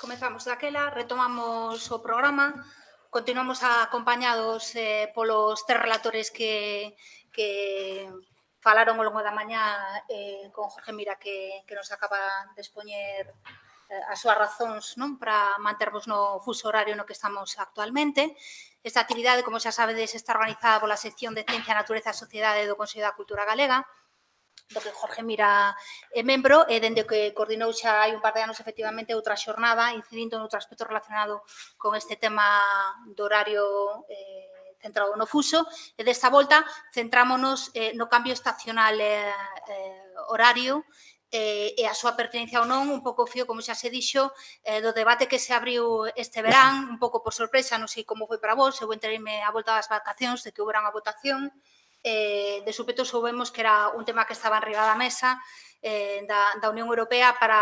Comezamos daquela, retomamos o programa, continuamos acompañados eh, polos tres relatores que, que falaron ao longo da mañá eh, con Jorge Mira que, que nos acaba de expoñer eh, as súas razóns non para mantervos no fuso horario no que estamos actualmente. Esta actividade, como xa sabedes, está organizada pola sección de Ciencia, Natureza e Sociedade do Consello da Cultura Galega, do que Jorge Mira é membro e dende que coordinou xa hai un par de anos efectivamente outra xornada incidindo noutro aspecto relacionado con este tema do horario eh, centrado no fuso. E desta volta centrámonos eh, no cambio estacional eh, eh, horario eh, e a súa pertenencia ou non, un pouco fío, como xa se dixo, eh, do debate que se abriu este verán, un pouco por sorpresa, non sei como foi para vos, eu entereime a volta das vacacións de que houberan a votación, eh, eh, de súpeto soubemos que era un tema que estaba enriba da mesa eh, da, da Unión Europea para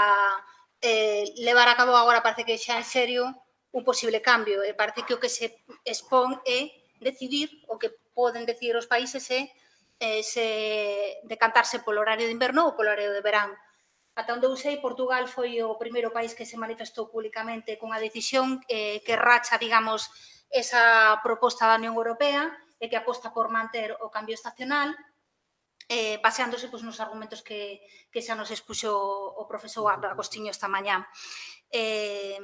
eh, levar a cabo agora parece que xa en serio un posible cambio e parece que o que se expón é decidir o que poden decidir os países é eh, se decantarse polo horario de inverno ou polo horario de verán. Ata onde eu sei, Portugal foi o primeiro país que se manifestou públicamente cunha decisión eh, que racha, digamos, esa proposta da Unión Europea, e que aposta por manter o cambio estacional eh, baseándose pois, nos argumentos que, que xa nos expuxo o profesor Agostiño esta mañá. Eh,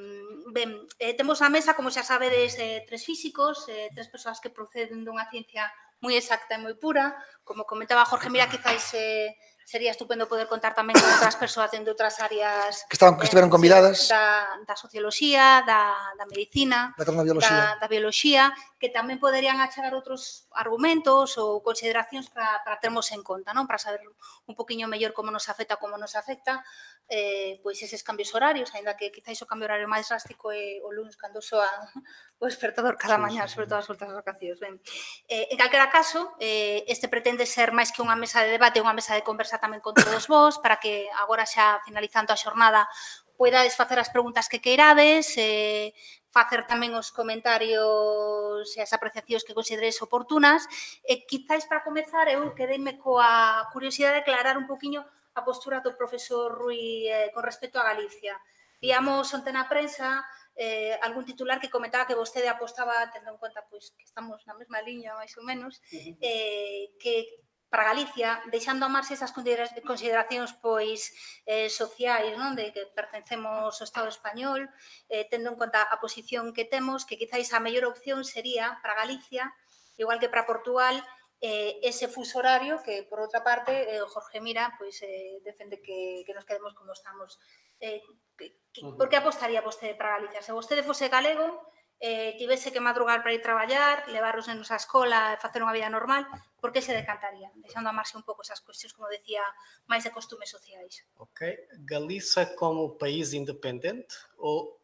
ben, eh, temos a mesa, como xa sabedes, eh, tres físicos, eh, tres persoas que proceden dunha ciencia moi exacta e moi pura. Como comentaba Jorge, mira, quizáis... eh, sería estupendo poder contar tamén con outras persoas dentro de outras áreas que, estaban, que eh, estiveron convidadas da, da socioloxía, da, da medicina, da, da, da bioloxía, que tamén poderían achegar outros argumentos ou consideracións para, para termos en conta, non? Para saber un poquinho mellor como nos afecta, como nos afecta eh, pois eses cambios horarios, aínda que quizáis o cambio horario máis drástico é o lunes cando soa o despertador cada sí, mañá, sí, sobre todo as outras vacacións. Ben. Eh, en calquera caso, eh, este pretende ser máis que unha mesa de debate, unha mesa de conversación conversa tamén con todos vós para que agora xa finalizando a xornada podades facer as preguntas que queirades, eh, facer tamén os comentarios e as apreciacións que consideres oportunas. E quizáis para comezar eu quedeime coa curiosidade de aclarar un poquinho a postura do profesor Rui eh, con respecto a Galicia. Víamos onte na prensa eh, algún titular que comentaba que vostede apostaba, tendo en conta pois, que estamos na mesma liña, máis ou menos, eh, que para Galicia, deixando a marxe esas consideracións pois eh, sociais, non? de que pertencemos ao Estado español, eh, tendo en conta a posición que temos, que quizáis a mellor opción sería para Galicia, igual que para Portugal, eh, ese fuso horario que, por outra parte, eh, Jorge Mira pois eh, defende que, que nos quedemos como estamos. Eh, que, que, uh -huh. por que apostaría vostede para Galicia? Se vostede fose galego, eh, tivese que madrugar para ir traballar, levar os nenos á escola facer unha vida normal, por que se decantaría? Deixando a marxe un pouco esas cuestións, como decía, máis de costumes sociais. Ok. Galicia como país independente ou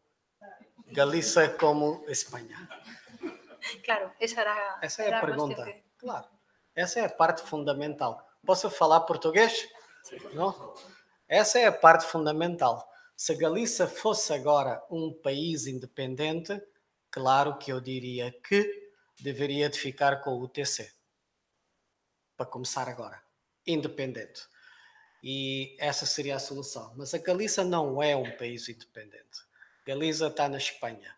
Galicia como Espanha? Claro, esa era, esa é era a pergunta. Que... Claro. Essa é a parte fundamental. Posso falar português? Não? Essa é a parte fundamental. Se Galícia fosse agora um país independente, claro que eu diria que deveria de ficar com o UTC. Para começar agora. Independente. E essa seria a solução. Mas a Galícia não é um país independente. Galícia está na Espanha.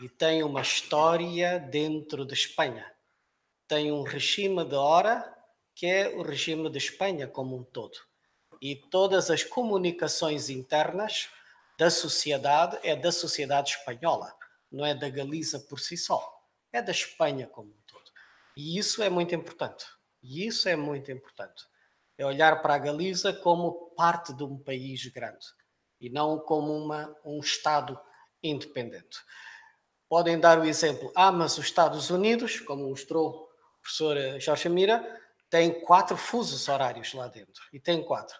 E tem uma história dentro de Espanha tem um regime de hora que é o regime de Espanha como um todo. E todas as comunicações internas da sociedade é da sociedade espanhola, não é da Galiza por si só, é da Espanha como um todo. E isso é muito importante. E isso é muito importante. É olhar para a Galiza como parte de um país grande e não como uma, um Estado independente. Podem dar o exemplo, ah, mas os Estados Unidos, como mostrou professor Jorge Mira, tem quatro fusos horários lá dentro. E tem quatro.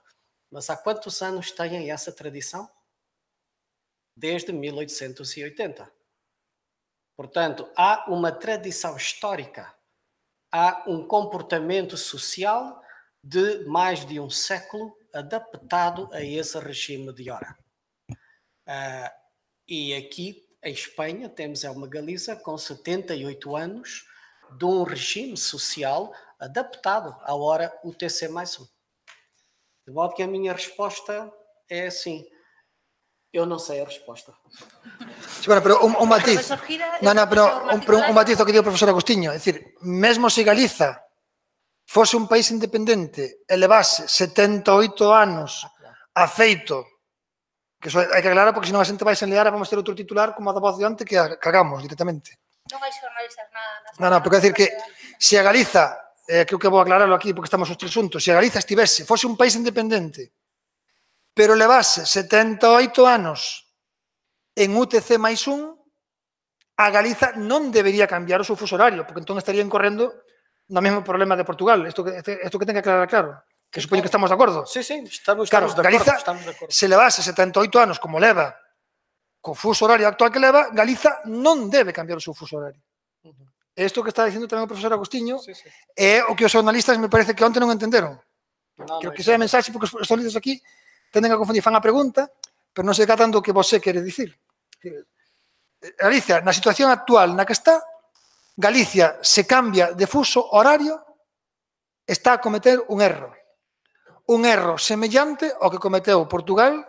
Mas há quantos anos tem essa tradição? Desde 1880. Portanto, há uma tradição histórica, há um comportamento social de mais de um século adaptado a esse regime de hora. Uh, e aqui em Espanha temos é uma Galiza com 78 anos, de um regime social adaptado à hora UTC mais um. De modo que a minha resposta é assim: Eu não sei a resposta. Sí, bueno, pero un, un matiz. No, no, pero un, pero un matiz do que digo o profesor Agostiño. É dicir, mesmo se Galiza fose un país independente e levase 78 anos ah, a feito, que eso hai que aclarar porque senón a xente vai sen lear vamos ter outro titular como a da voz de antes que a cagamos directamente. Non hai xornalistas nada. Non, non, porque decir dicir que se a Galiza, eh, creo que vou aclararlo aquí porque estamos os tres xuntos, se a Galiza estivese, fose un país independente pero levase 78 anos en UTC máis un, a Galiza non debería cambiar o seu fuso horario, porque entón estaría incorrendo no mesmo problema de Portugal. Isto que, isto que ten que aclarar claro, que supoño que estamos de acordo. Sí, sí, estamos, claro, estamos de Galiza, acordo. Estamos de acordo. Se levase 78 anos como leva, co fuso horario actual que leva, Galiza non debe cambiar o seu fuso horario. Uh E Isto que está dicindo tamén o profesor Agostinho sí, sí. é o que os analistas me parece que onte non entenderon. No, Creo no, que xa é mensaxe porque os analistas aquí tenden a confundir, fan a pregunta, pero non se catan do que vos quere dicir. Galicia, na situación actual na que está, Galicia se cambia de fuso horario, está a cometer un erro. Un erro semellante ao que cometeu Portugal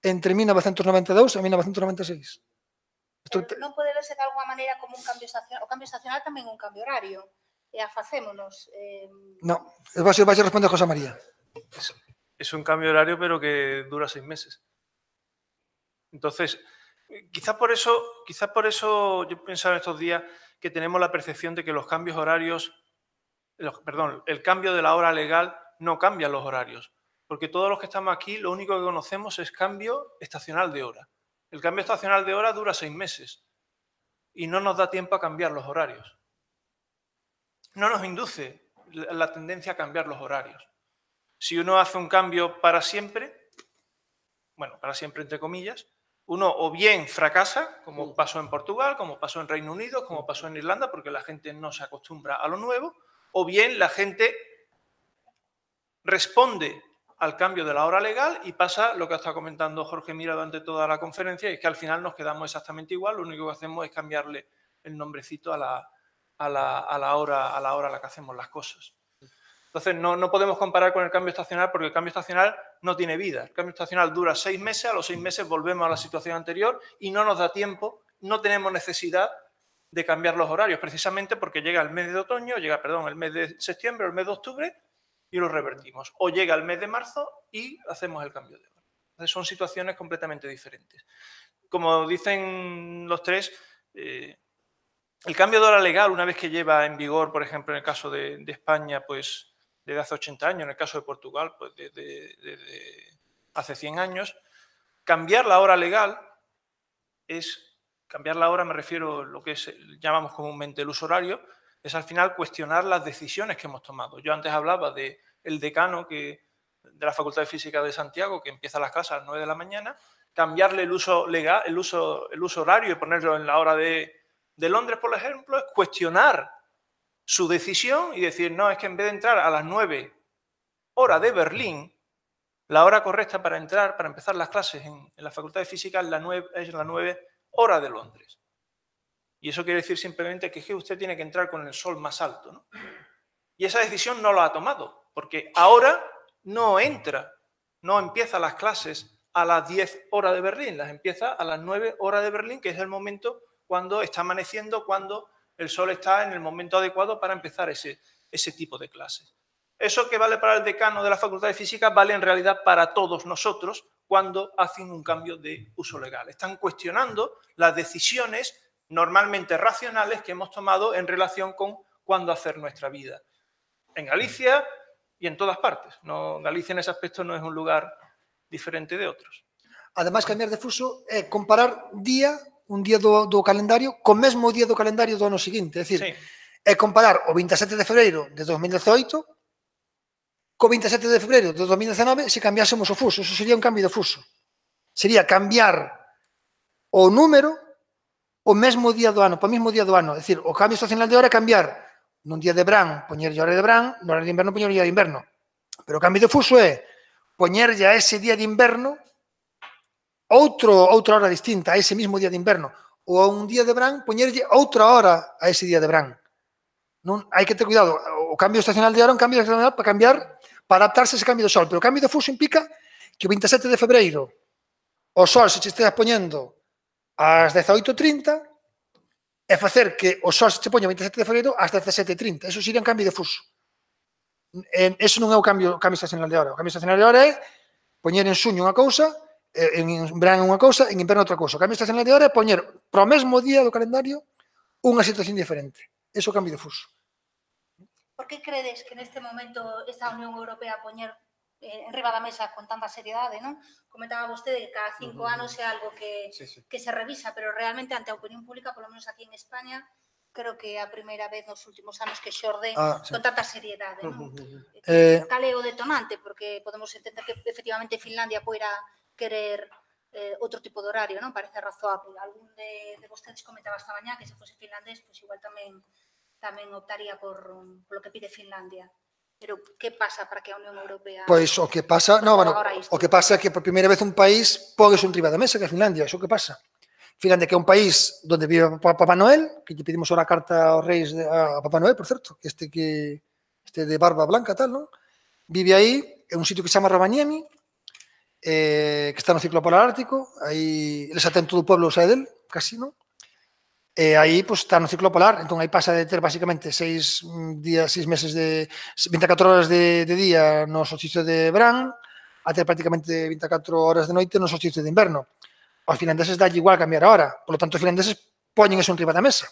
entre 1992 e 1996. Pero non pode ser de alguma maneira como un cambio estacional. O cambio estacional tamén é un cambio horario. E a facémonos. Eh... Non, vas a responder José María. Es un cambio horario, pero que dura seis meses. Entonces, eh, quizá por eso, quizá por eso yo en estos días que tenemos la percepción de que los cambios horarios, perdón, el cambio de la hora legal no cambia los horarios, porque todos los que estamos aquí lo único que conocemos es cambio estacional de hora. El cambio estacional de hora dura seis meses y no nos da tiempo a cambiar los horarios. No nos induce la tendencia a cambiar los horarios si uno hace un cambio para siempre, bueno, para siempre entre comillas, uno o bien fracasa, como pasó en Portugal, como pasó en Reino Unido, como pasó en Irlanda, porque la gente no se acostumbra a lo nuevo, o bien la gente responde al cambio de la hora legal y pasa lo que ha estado comentando Jorge Mira durante toda la conferencia, y es que al final nos quedamos exactamente igual, lo único que hacemos es cambiarle el nombrecito a la, a la, a la hora, a la hora a la que hacemos las cosas. Entonces, no, no podemos comparar con el cambio estacional porque el cambio estacional no tiene vida. El cambio estacional dura seis meses, a los seis meses volvemos a la situación anterior y no nos da tiempo, no tenemos necesidad de cambiar los horarios, precisamente porque llega el mes de otoño, llega, perdón, el mes de septiembre o el mes de octubre y lo revertimos. O llega el mes de marzo y hacemos el cambio de hora. Entonces, son situaciones completamente diferentes. Como dicen los tres, eh, el cambio de hora legal, una vez que lleva en vigor, por ejemplo, en el caso de, de España, pues desde hace 80 años, en el caso de Portugal, pues desde, hace 100 años, cambiar la hora legal es, cambiar la hora me refiero a lo que es, llamamos comúnmente el uso horario, es al final cuestionar las decisiones que hemos tomado. Yo antes hablaba de el decano que, de la Facultad de Física de Santiago, que empieza las clases a las 9 de la mañana, cambiarle el uso legal, el uso, el uso horario y ponerlo en la hora de, de Londres, por ejemplo, es cuestionar su decisión y decir, no, es que en vez de entrar a las 9 hora de Berlín, la hora correcta para entrar, para empezar las clases en, la Facultad de Física es la 9, es la 9 hora de Londres. Y eso quiere decir simplemente que, usted tiene que entrar con el sol más alto. ¿no? Y esa decisión no lo ha tomado, porque ahora no entra, no empieza las clases a las 10 horas de Berlín, las empieza a las 9 horas de Berlín, que es el momento cuando está amaneciendo, cuando el sol está en el momento adecuado para empezar ese, ese tipo de clases. Eso que vale para el decano de la Facultad de Física vale en realidad para todos nosotros cuando hacen un cambio de uso legal. Están cuestionando las decisiones normalmente racionales que hemos tomado en relación con cuándo hacer nuestra vida. En Galicia y en todas partes. No, Galicia en ese aspecto no es un lugar diferente de otros. Ademais, cambiar de fuso comparar día, un día do, do calendario co mesmo día do calendario do ano seguinte. É dicir, sí. é comparar o 27 de febreiro de 2018 co 27 de febreiro de 2019 se cambiásemos o fuso. Eso sería un cambio de fuso. Sería cambiar o número o mesmo día do ano, para o mesmo día do ano. É dicir, o cambio estacional de hora é cambiar nun día de verán, poñerlle hora de verán, no hora de inverno, poñerlle hora de inverno. Pero o cambio de fuso é poñerlle a ese día de inverno outro, outra hora distinta a ese mismo día de inverno ou a un día de verán, poñerlle outra hora a ese día de verán. Non, hai que ter cuidado, o cambio estacional de hora é un cambio estacional para cambiar, para adaptarse a ese cambio do sol, pero o cambio de fuso implica que o 27 de febreiro o sol se che estea poñendo ás 18.30 e facer que o sol se che poña o 27 de febreiro ás 17.30. Eso sería un cambio de fuso. En, eso non é o cambio, o cambio estacional de hora. O cambio estacional de hora é poñer en suño unha cousa Eh, en verán unha cousa, en inverno outra cousa. O cambio estacional de hora é poñer para o mesmo día do calendario unha situación diferente. Eso cambio de fuso. Por que credes que neste momento esta Unión Europea poñer eh, riba da mesa con tanta seriedade, non? Comentaba vostede que cada cinco uh -huh. anos é algo que, sí, sí. que se revisa, pero realmente ante a opinión pública, polo menos aquí en España, creo que é a primeira vez nos últimos anos que xorde ah, sí. con tanta seriedade, non? Uh eh, -huh. Eh, Cal é o detonante? Porque podemos entender que efectivamente Finlandia poira querer eh, outro tipo de horario, non? Parece razoable. Algún de, de vostedes comentaba esta mañá que se fose finlandés, pois igual tamén tamén optaría por polo que pide Finlandia. Pero que pasa para que a Unión Europea Pois o que pasa, no, bueno, o que pasa é que por primeira vez un país pogues un riba da mesa que é Finlandia, iso que pasa. Finlandia que é un país onde vive Papá Noel, que lle pedimos ora carta aos reis de, a Papá Noel, por certo, que este que este de barba blanca tal, non? Vive aí, é un sitio que se chama Rovaniemi, eh, que está no ciclo polar ártico, aí eles atén todo o pueblo sae del, casi, non? E aí pues, está no ciclo polar, entón aí pasa de ter basicamente seis mm, días, seis meses de 24 horas de, de día no solsticio de verán, a ter prácticamente 24 horas de noite no solsticio de inverno. Aos finlandeses dá igual cambiar a hora, polo tanto os finlandeses poñen eso enriba da mesa.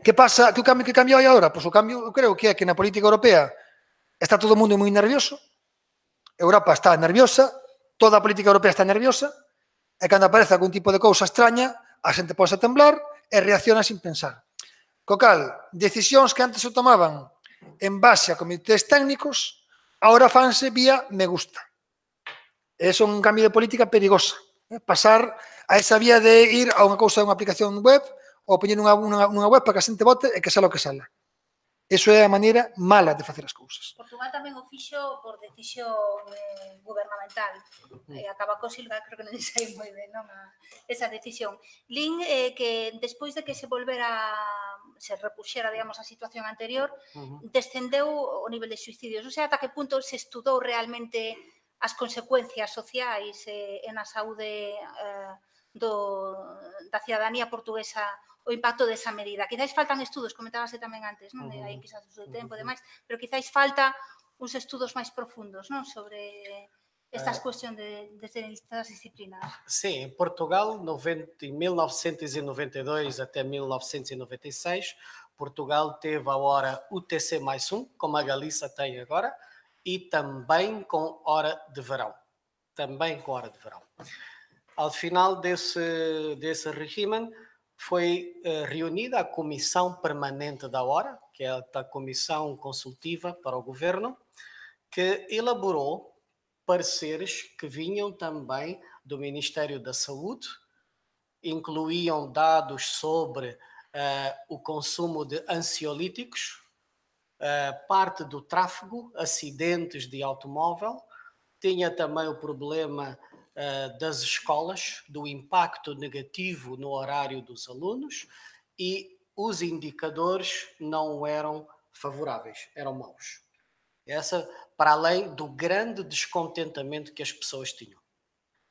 Que pasa? Que o cambio que cambia aí agora? Pois o cambio, eu creo que é que na política europea está todo o mundo moi nervioso, Europa está nerviosa, toda a política europea está nerviosa, e cando aparece algún tipo de cousa extraña, a xente pode temblar e reacciona sin pensar. Co cal, decisións que antes se tomaban en base a comités técnicos, ahora fanse vía me gusta. E iso é un cambio de política perigosa. Eh? Pasar a esa vía de ir a unha cousa, a unha aplicación web, ou poñer unha, unha, unha web para que a xente vote e que sala o que sala. Eso é a maneira mala de facer as cousas. Portugal tamén o fixo por decisión eh, gubernamental. Mm. Eh, acaba co Silva, creo que non sei moi ben non, a, esa decisión. Lin, eh, que despois de que se volvera se repuxera, digamos, a situación anterior, uh -huh. descendeu o nivel de suicidios. Non sei ata que punto se estudou realmente as consecuencias sociais eh, en a saúde eh, do, da cidadanía portuguesa o impacto desa medida. Quizáis faltan estudos, comentábase tamén antes, non? De aí quizás o seu tempo e demais, pero quizáis falta uns estudos máis profundos, non? Sobre estas uh, cuestións de, estas disciplinas. Sim, em Portugal, 90, em 1992 até 1996, Portugal teve a hora UTC mais um, como a Galícia tem agora, e também com hora de verão. Também com hora de verão. Ao final desse, desse regime, foi uh, reunida a Comissão Permanente da Hora, que é a Comissão Consultiva para o Governo, que elaborou pareceres que vinham também do Ministério da Saúde, incluíam dados sobre uh, o consumo de ansiolíticos, uh, parte do tráfego, acidentes de automóvel, tinha também o problema uh, das escolas, do impacto negativo no horário dos alunos e os indicadores não eram favoráveis, eram maus. Essa, para além do grande descontentamento que as pessoas tinham.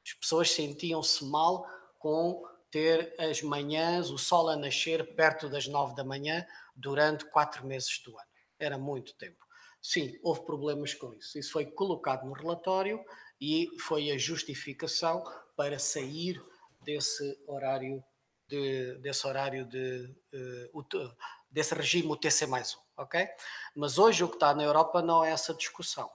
As pessoas sentiam-se mal com ter as manhãs, o sol a nascer perto das nove da manhã durante quatro meses do ano. Era muito tempo. Sim, houve problemas com isso. Isso foi colocado no relatório e foi a justificação para sair desse horário de, desse horário de uh, desse regime UTC mais um, ok? Mas hoje o que está na Europa não é essa discussão.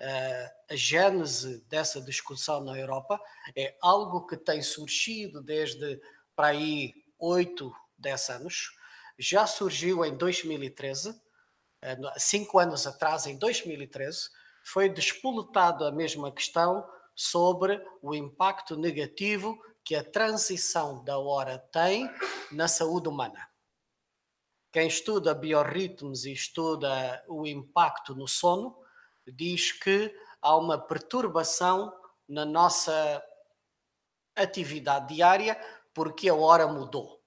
Uh, a gênese dessa discussão na Europa é algo que tem surgido desde para aí 8, 10 anos. Já surgiu em 2013, uh, cinco anos atrás, em 2013, foi despoletado a mesma questão sobre o impacto negativo que a transição da hora tem na saúde humana. Quem estuda biorritmos e estuda o impacto no sono diz que há uma perturbação na nossa atividade diária porque a hora mudou.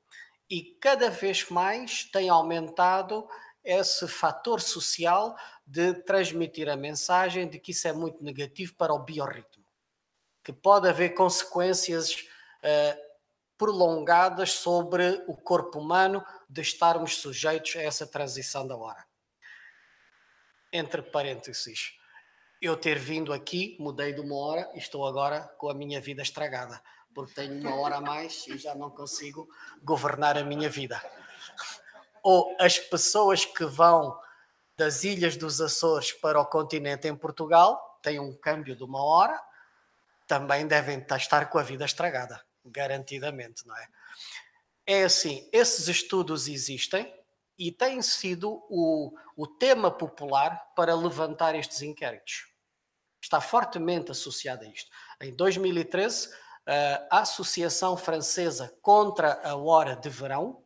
E cada vez mais tem aumentado esse fator social de transmitir a mensagem de que isso é muito negativo para o biorritmo. que pode haver consequências uh, prolongadas sobre o corpo humano de estarmos sujeitos a essa transição da hora. Entre parênteses, eu ter vindo aqui, mudei de uma hora e estou agora com a minha vida estragada, porque tenho uma hora a mais e já não consigo governar a minha vida. Ou as pessoas que vão das ilhas dos Açores para o continente em Portugal têm um câmbio de uma hora, também devem estar com a vida estragada, garantidamente, não é? É assim, esses estudos existem e têm sido o, o tema popular para levantar estes inquéritos. Está fortemente associado a isto. Em 2013, a Associação Francesa contra a Hora de Verão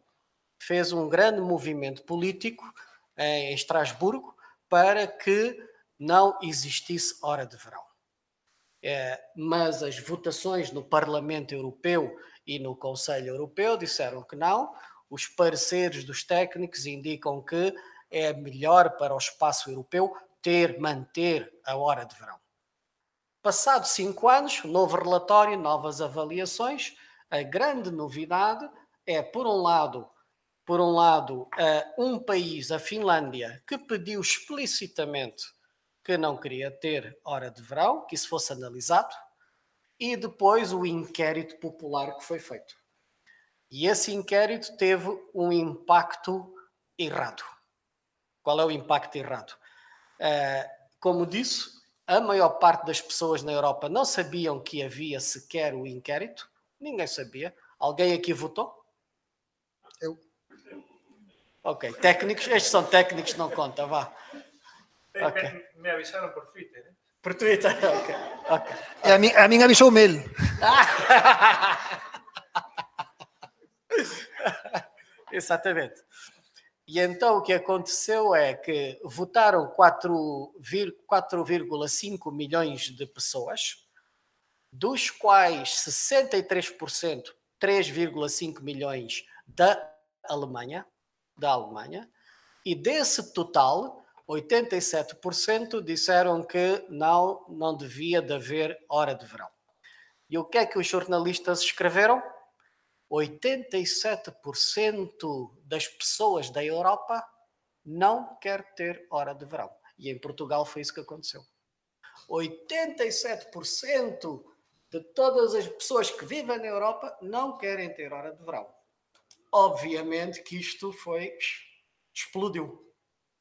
fez um grande movimento político em Estrasburgo para que não existisse hora de verão. É, mas as votações no Parlamento Europeu e no Conselho Europeu disseram que não. Os pareceres dos técnicos indicam que é melhor para o espaço europeu ter, manter a hora de verão. Passados cinco anos, novo relatório, novas avaliações. A grande novidade é, por um lado, por um lado, um país, a Finlândia, que pediu explicitamente que não queria ter hora de verão, que isso fosse analisado, e depois o inquérito popular que foi feito. E esse inquérito teve um impacto errado. Qual é o impacto errado? Eh, como disse, a maior parte das pessoas na Europa não sabiam que havia sequer o inquérito. Ninguém sabia. Alguém aqui votou? Eu. Ok, técnicos, estes são técnicos, não conta, vá. Okay. Me, avisaram por Twitter. ¿eh? Por Twitter, ok. okay. E a mí, a mí avisoume el. Exatamente. E então o que aconteceu é que votaram 4,5 milhões de pessoas, dos quais 63%, 3,5 milhões da Alemanha, da Alemanha, e desse total, 87% disseram que não, não devia de haver hora de verão. E o que é que os jornalistas escreveram? 87% das pessoas da Europa não quer ter hora de verão. E em Portugal foi isso que aconteceu. 87% de todas as pessoas que vivem na Europa não querem ter hora de verão. Obviamente que isto foi explodiu.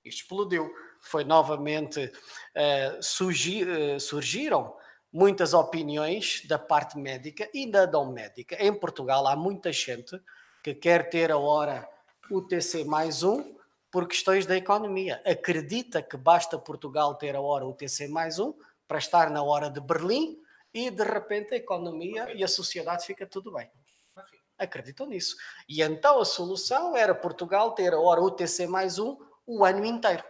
Explodiu. Foi novamente uh, uh, surgiram muitas opiniões da parte médica e da não médica. Em Portugal há muita gente que quer ter a hora UTC mais um por questões da economia. Acredita que basta Portugal ter a hora UTC mais um para estar na hora de Berlim e de repente a economia e a sociedade fica tudo bem. Acreditam nisso. E então a solução era Portugal ter a hora UTC mais um o ano inteiro.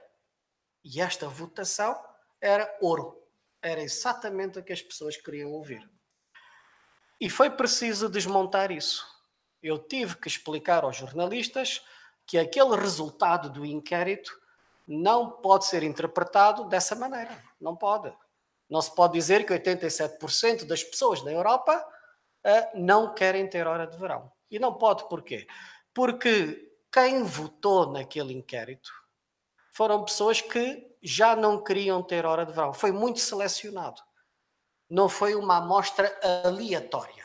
E esta votação era ouro era exatamente o que as pessoas queriam ouvir. E foi preciso desmontar isso. Eu tive que explicar aos jornalistas que aquele resultado do inquérito não pode ser interpretado dessa maneira. Não pode. Não se pode dizer que 87% das pessoas na Europa não querem ter hora de verão. E não pode porquê? Porque quem votou naquele inquérito foram pessoas que já não queriam ter hora de verão. Foi muito selecionado. Não foi uma amostra aleatória.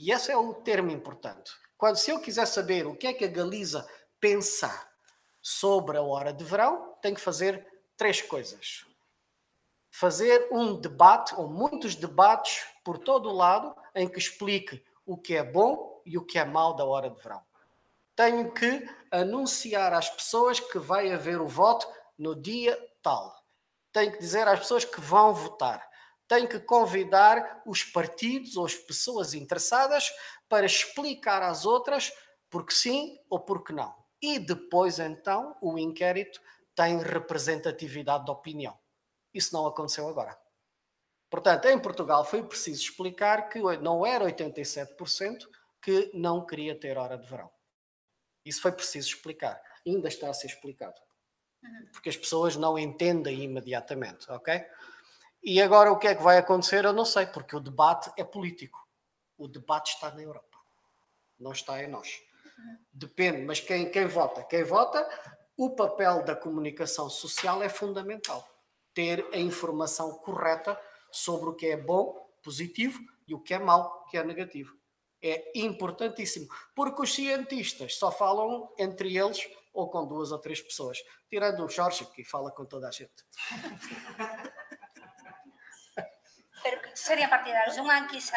E esse é o termo importante. Quando se eu quiser saber o que é que a Galiza pensa sobre a hora de verão, tem que fazer três coisas. Fazer um debate, ou muitos debates por todo o lado, em que explique o que é bom e o que é mau da hora de verão. Tenho que anunciar às pessoas que vai haver o voto no dia tal. Tem que dizer às pessoas que vão votar. Tem que convidar os partidos ou as pessoas interessadas para explicar às outras porque sim ou porque não. E depois, então, o inquérito tem representatividade de opinião. Isso não aconteceu agora. Portanto, em Portugal foi preciso explicar que não era 87% que não queria ter hora de verão. Isso foi preciso explicar. Ainda está a ser explicado. Uhum. porque as pessoas não entendem imediatamente, ok? E agora o que é que vai acontecer? Eu não sei, porque o debate é político. O debate está na Europa, não está em nós. Depende, mas quem, quem vota? Quem vota, o papel da comunicação social é fundamental. Ter a informação correta sobre o que é bom, positivo, e o que é mau, que é negativo. É importantíssimo, porque os cientistas só falam entre eles ou com duas ou três pessoas, tirando o Jorge, que fala com toda a gente. Pero que serían partidarios dunha enquisa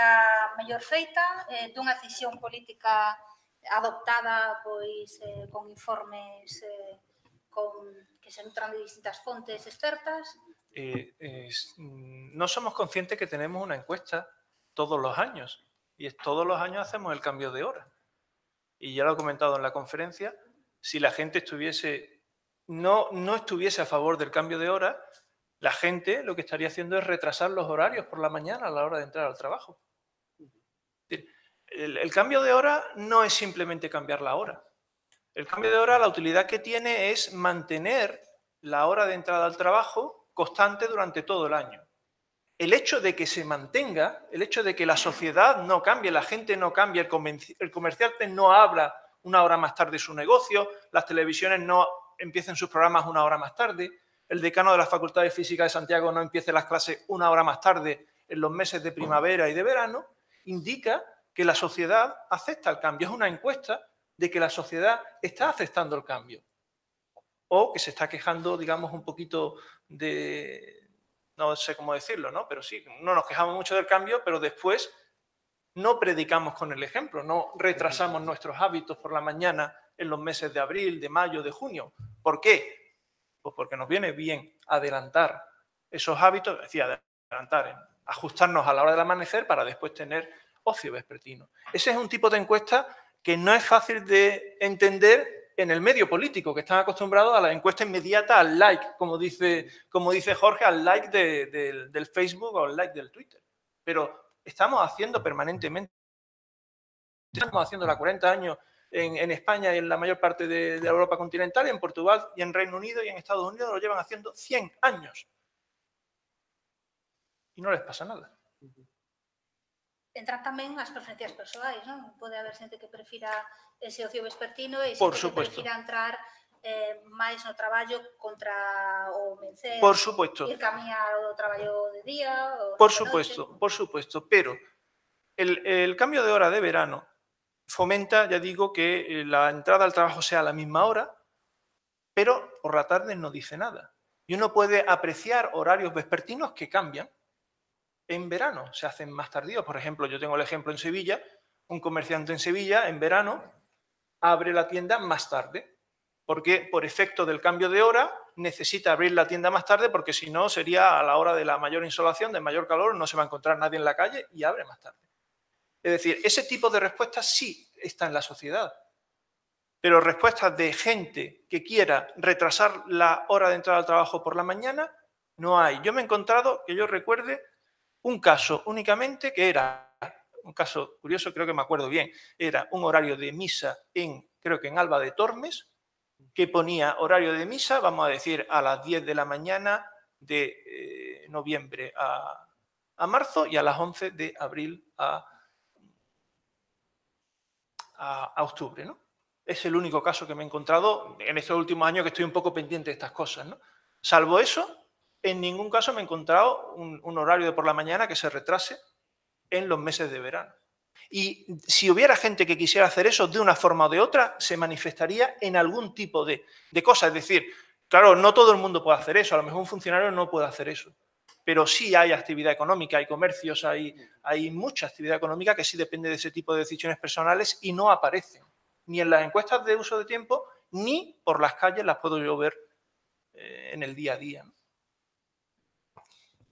mellor feita, eh, dunha decisión política adoptada pois eh, con informes eh, con, que se nutran de distintas fontes expertas. Eh, mm, no somos conscientes que tenemos una encuesta todos los años y es- todos los años hacemos el cambio de hora. Y ya lo he comentado en la conferencia, si la gente estuviese no, no estuviese a favor del cambio de hora, la gente lo que estaría haciendo es retrasar los horarios por la mañana a la hora de entrar al trabajo. El, el cambio de hora no es simplemente cambiar la hora. El cambio de hora, la utilidad que tiene es mantener la hora de entrada al trabajo constante durante todo el año. El hecho de que se mantenga, el hecho de que la sociedad no cambie, la gente no cambie, el, comerciante no abra una hora más tarde su negocio, las televisiones no empiecen sus programas una hora más tarde, el decano de la Facultad de Física de Santiago no empiece las clases una hora más tarde en los meses de primavera y de verano, indica que la sociedad acepta el cambio. Es una encuesta de que la sociedad está aceptando el cambio o que se está quejando, digamos, un poquito de, no sé cómo decirlo, ¿no? Pero sí, no nos quejamos mucho del cambio, pero después no predicamos con el ejemplo, no retrasamos nuestros hábitos por la mañana en los meses de abril, de mayo, de junio. ¿Por qué? Pues porque nos viene bien adelantar esos hábitos, decir, adelantar, ajustarnos a la hora del amanecer para después tener ocio vespertino. Ese es un tipo de encuesta que no es fácil de entender en el medio político, que están acostumbrados a la encuesta inmediata, al like, como dice, como dice Jorge, al like de- del- Facebook o al like del Twitter. Pero estamos haciendo permanentemente, estamos haciendo la 40 años en, España y en la mayor parte de, de Europa continental, en Portugal y en Reino Unido y en Estados Unidos lo llevan haciendo 100 años. Y no les pasa nada. Entran tamén as preferencias persoais, non? Pode haber xente que prefira ese ocio vespertino e Por xente que prefira entrar eh, máis no traballo contra o mencer, Por supuesto. ir camiñar o traballo de día Por supuesto, noche. por supuesto, pero el, el cambio de hora de verano fomenta, ya digo, que eh, la entrada al trabajo sea a la misma hora, pero por la tarde no dice nada. Y uno puede apreciar horarios vespertinos que cambian en verano, se hacen más tardíos. Por ejemplo, yo tengo el ejemplo en Sevilla, un comerciante en Sevilla en verano abre la tienda más tarde, porque por efecto del cambio de hora necesita abrir la tienda más tarde porque si no sería a la hora de la mayor insolación, de mayor calor, no se va a encontrar nadie en la calle y abre más tarde. Es decir, ese tipo de respuestas sí está en la sociedad, pero respuestas de gente que quiera retrasar la hora de entrada al trabajo por la mañana, no hay. Yo me he encontrado, que yo recuerde, un caso únicamente que era, un caso curioso, creo que me acuerdo bien, era un horario de misa en, creo que en Alba de Tormes, que ponía horario de misa, vamos a decir, a las 10 de la mañana de eh, noviembre a, marzo y a las 11 de abril a, a, a octubre, ¿no? Es el único caso que me he encontrado en estos últimos años que estoy un poco pendiente de estas cosas, ¿no? Salvo eso, en ningún caso me he encontrado un, un horario de por la mañana que se retrase en los meses de verano. Y si hubiera gente que quisiera hacer eso de una forma o de otra, se manifestaría en algún tipo de, de cosa. Es decir, claro, no todo el mundo puede hacer eso, a lo mejor un funcionario no puede hacer eso. Pero sí hay actividad económica, hay comercios, hay, hay mucha actividad económica que sí depende de ese tipo de decisiones personales y no aparecen ni en las encuestas de uso de tiempo, ni por las calles las puedo yo ver eh, en el día a día. ¿no?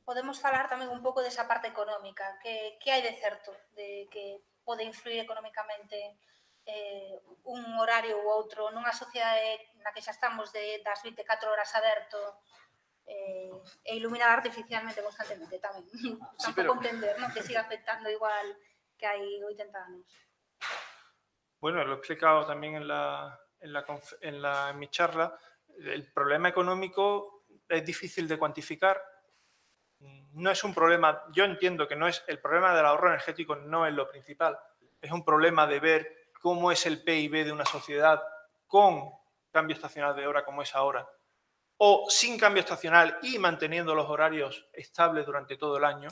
Podemos falar tamén un pouco desa parte económica, que, que hai de certo, de que pode influir económicamente eh, un horario ou outro nunha sociedade na que xa estamos de, das 24 horas aberto eh, e iluminar artificialmente constantemente tamén. Tampouco pero- entender? Que siga afectando igual que hai 80 anos. Bueno, lo he explicado también en, la, en, la en, la- en mi charla. El problema económico es difícil de cuantificar no es un problema, yo entiendo que no es el problema del ahorro energético no es lo principal, es un problema de ver cómo es el PIB de una sociedad con cambio estacional de hora como es ahora, o sin cambio estacional y manteniendo los horarios estables durante todo el año,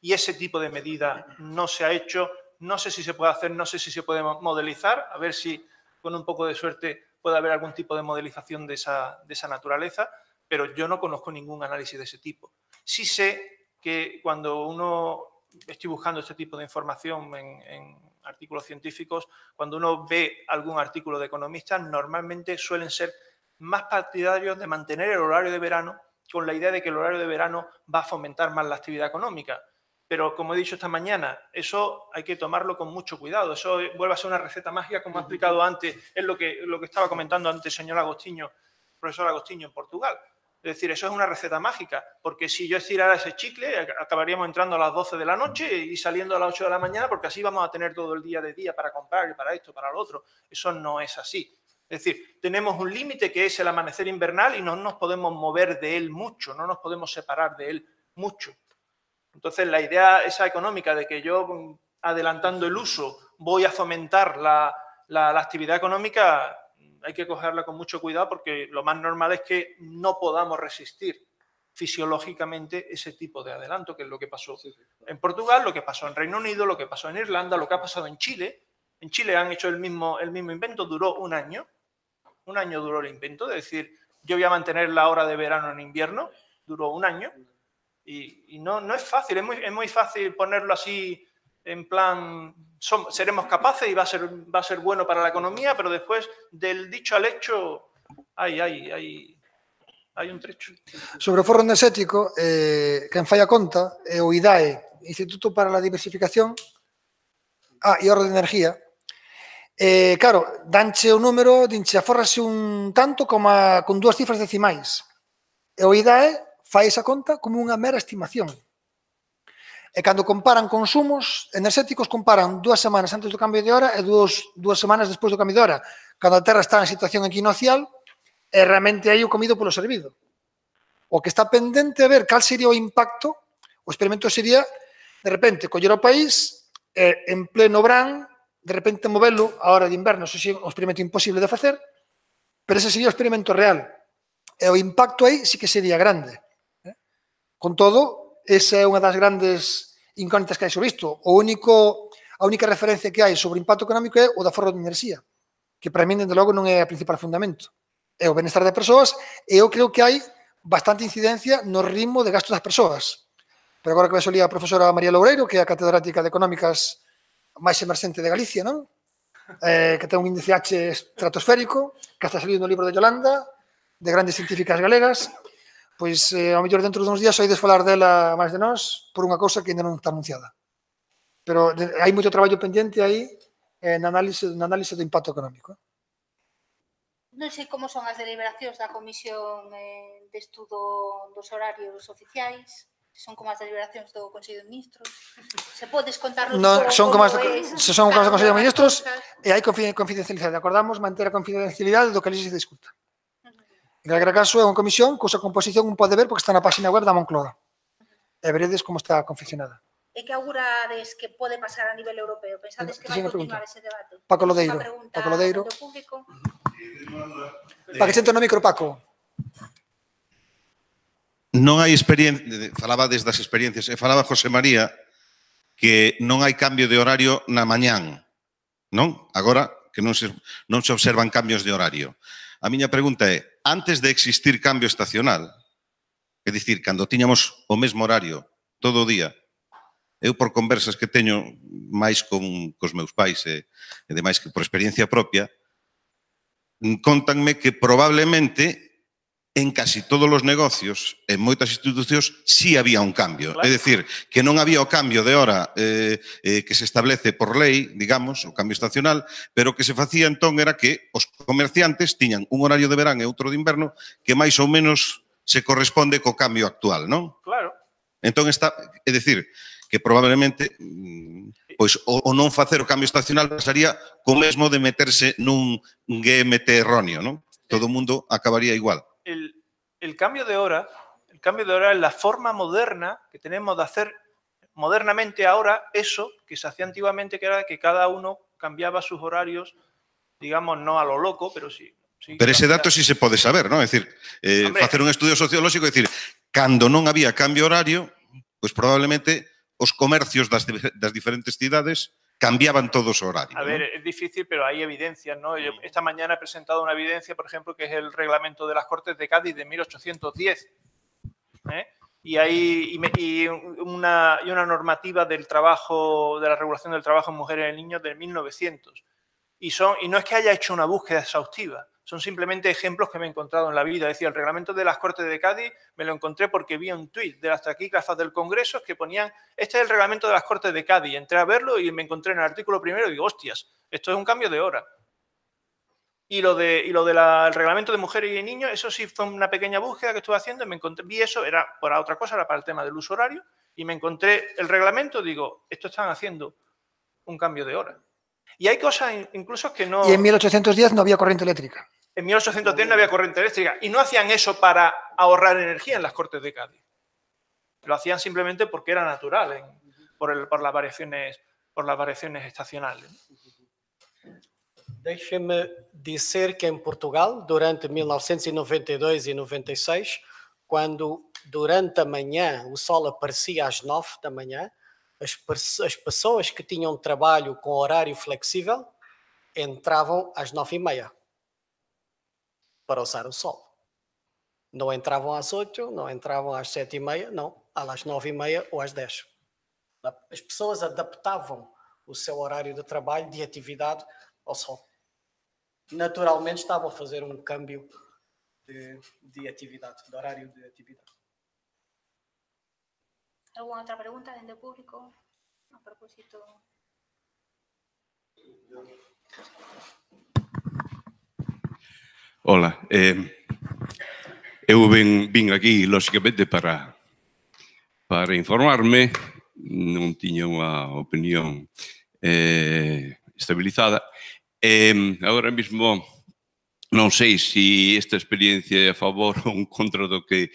y ese tipo de medida no se ha hecho, no sé si se puede hacer, no sé si se puede modelizar, a ver si con un poco de suerte puede haber algún tipo de modelización de esa, de esa naturaleza, pero yo no conozco ningún análisis de ese tipo. Sí sé que cuando uno, estoy buscando este tipo de información en, en artículos científicos, cuando uno ve algún artículo de economistas, normalmente suelen ser más partidarios de mantener el horario de verano con la idea de que el horario de verano va a fomentar más la actividad económica. Pero como he dicho esta mañana, eso hay que tomarlo con mucho cuidado. Eso vuelve a ser una receta mágica, como ha explicado antes, es lo que, lo que estaba comentando antes el señor Agostinho, profesor Agostinho en Portugal. Es decir, eso es una receta mágica, porque si yo estirara ese chicle, acabaríamos entrando a las 12 de la noche y saliendo a las 8 de la mañana, porque así vamos a tener todo el día de día para comprar y para esto, para lo otro. Eso no es así. Es decir, tenemos un límite que es el amanecer invernal y no nos podemos mover de él mucho, no nos podemos separar de él mucho. Entonces, la idea esa económica de que yo, adelantando el uso, voy a fomentar la, la actividad económica, hay que cogerla con mucho cuidado porque lo más normal es que no podamos resistir fisiológicamente ese tipo de adelanto, que es lo que pasó en Portugal, lo que pasó en Reino Unido, lo que pasó en Irlanda, lo que ha pasado en Chile. En Chile han hecho el mismo, el mismo invento, duró un año. Un año duró el invento, es decir, yo voy a mantener la hora de verano en invierno, duró un año. Y, no, no es fácil, es muy, es muy fácil ponerlo así en plan, somos, seremos capaces y va a, ser, va a ser bueno para la economía, pero después del dicho al hecho, hay, hay, hay, hai un trecho. Sobre o forro enerxético, eh, quen fai a conta é o IDAE, Instituto para a Diversificación ah, e Orden de Energía. Eh, claro, danche o número, dinche, aforrase un tanto como a, con dúas cifras decimais. E o IDAE fai esa conta como unha mera estimación. E cando comparan consumos enerxéticos, comparan dúas semanas antes do cambio de hora e dúas, dúas semanas despois do cambio de hora, cando a Terra está en situación equinocial, é realmente aí o comido polo servido. O que está pendente é ver cal sería o impacto, o experimento sería, de repente, coller o país, e, en pleno bran, de repente movelo a hora de inverno, eso sí, un experimento imposible de facer, pero ese sería o experimento real. E o impacto aí sí que sería grande. Eh. Con todo, Esa é unha das grandes incógnitas que hai sobre isto. O único, a única referencia que hai sobre o impacto económico é o da forro de enerxía, que para mí, dende logo, non é a principal fundamento. É o benestar das persoas e eu creo que hai bastante incidencia no ritmo de gasto das persoas. Pero agora que me solía a profesora María Loureiro, que é a catedrática de Económicas máis emerxente de Galicia, non? Eh, que ten un índice H estratosférico, que está salido no libro de Yolanda, de grandes científicas galegas, pois eh, ao mellor dentro duns días oides falar dela máis de nós por unha cousa que ainda non está anunciada. Pero hai moito traballo pendente aí eh, na análise, na análise do impacto económico. Non sei como son as deliberacións da Comisión eh, de Estudo dos Horarios Oficiais, son como as deliberacións do Consello de Ministros. Se podes contarnos non, son como, como as, son como as do Consello de Ministros e hai confidencialidade. Acordamos manter a confidencialidade do que ali se discuta. En calquera caso, é unha comisión cousa composición un pode ver porque está na página web da Moncloa. E veredes como está confeccionada. E que augurades que pode pasar a nivel europeo? Pensades que vai continuar ese debate? Paco Lodeiro. Paco Lodeiro. Para que xente no micro, Paco. Non hai experiencia, falaba desde as experiencias, e falaba José María que non hai cambio de horario na mañán, non? Agora que non se, non se observan cambios de horario. A miña pregunta é, antes de existir cambio estacional, é dicir, cando tiñamos o mesmo horario todo o día, eu por conversas que teño máis con cos meus pais e, e demais que por experiencia propia, contanme que probablemente en casi todos os negocios, en moitas institucións, sí había un cambio. Claro. É dicir, que non había o cambio de hora eh, eh, que se establece por lei, digamos, o cambio estacional, pero que se facía entón era que os comerciantes tiñan un horario de verán e outro de inverno que máis ou menos se corresponde co cambio actual, non? Claro. Entón está, é dicir, que probablemente mm, pois o, o non facer o cambio estacional pasaría co mesmo de meterse nun GMT erróneo, non? Todo o mundo acabaría igual. El, cambio de hora, El cambio de horario es la forma moderna que tenemos de hacer modernamente ahora eso que se hacía antiguamente, que era que cada uno cambiaba sus horarios, digamos, no a lo loco, pero sí. sí Pero ese dato sí se pode saber, non? É dicir, eh, Hombre. facer un estudio sociolóxico, é dicir, cando non había cambio horario, pois probablemente os comercios das, di- das diferentes cidades cambiaban todos o horario. A ver, es difícil, pero hay evidencias, ¿no? Yo esta mañana he presentado una evidencia, por ejemplo, que es el reglamento de las Cortes de Cádiz de 1810. ¿eh? Y hay y me- y una, y una normativa del trabajo, de la regulación del trabajo en mujeres y niños de 1900. Y, son, y no es que haya hecho una búsqueda exhaustiva, son simplemente ejemplos que me he encontrado en la vida. Es decir, el reglamento de las Cortes de Cádiz me lo encontré porque vi un tuit de las taquígrafas del Congreso que ponían, este es el reglamento de las Cortes de Cádiz. Entré a verlo y me encontré en el artículo primero y digo, hostias, esto es un cambio de hora. Y lo de, del reglamento de mujeres y niños, eso sí fue una pequeña búsqueda que estuve haciendo y me encontré, vi eso, era para otra cosa, era para el tema del uso horario, y me encontré el reglamento, digo, esto están haciendo un cambio de hora. Y hay cosas in- incluso que no... Y en 1810 no había corriente eléctrica. En 1810 no había corriente eléctrica y no hacían eso para ahorrar energía en las Cortes de Cádiz. Lo hacían simplemente porque era natural, en- por, el- por las variaciones, por las variaciones estacionales. Deixa-me dizer que em Portugal, durante 1992 e 96, quando durante a manhã o sol aparecia às 9 da manhã, as pessoas que tinham trabalho com horário flexível entravam às 9 e meia para usar o sol. Não entravam às 8, não entravam às 7 e meia, não, às 9 e meia ou às 10. As pessoas adaptavam o seu horário de trabalho, de atividade ao sol. Naturalmente estavam a fazer um câmbio de, de atividade, de horário de atividade. ¿Alguna otra pregunta desde el público? A propósito. Ola, eh, eu ven, vin aquí, lóxicamente, para, para informarme, non tiña unha opinión eh, estabilizada. Eh, agora mesmo non sei se si esta experiencia é a favor ou en contra do que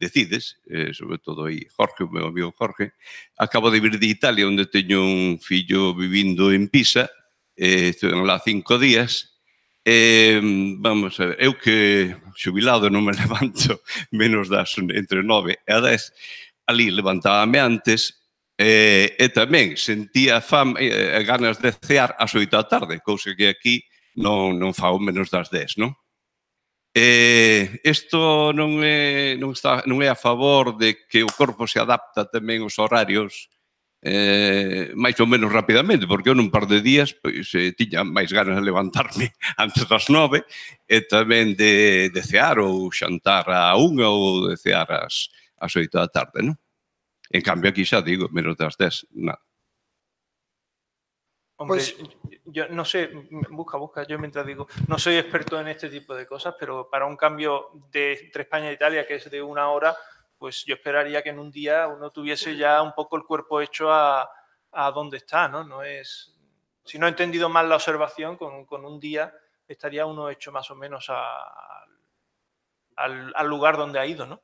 decides, eh, sobre todo aí Jorge, o meu amigo Jorge, acabo de vir de Italia, onde teño un fillo vivindo en Pisa, eh, estuve lá cinco días, Eh, vamos a ver, eu que xubilado non me levanto menos das entre 9 e 10, ali levantábame antes eh, e tamén sentía fam, eh, ganas de cear ás 8 da tarde, cousa que aquí non, non fao menos das 10, non? Eh, isto non é, non, está, non é a favor de que o corpo se adapta tamén aos horarios eh, máis ou menos rapidamente, porque eu nun par de días pois, eh, tiña máis ganas de levantarme antes das nove e tamén de, de cear ou xantar a unha ou de cear as, as oito da tarde, non? En cambio, aquí xa digo, menos das dez, nada. Hombre, pues... yo no sé, busca, busca, yo mientras digo, no soy experto en este tipo de cosas, pero para un cambio de, entre España e Italia, que es de una hora, pues yo esperaría que en un día uno tuviese ya un poco el cuerpo hecho a, a donde está, ¿no? No es, si no he entendido mal la observación, con, con un día estaría uno hecho más o menos a- al, al lugar donde ha ido, ¿no?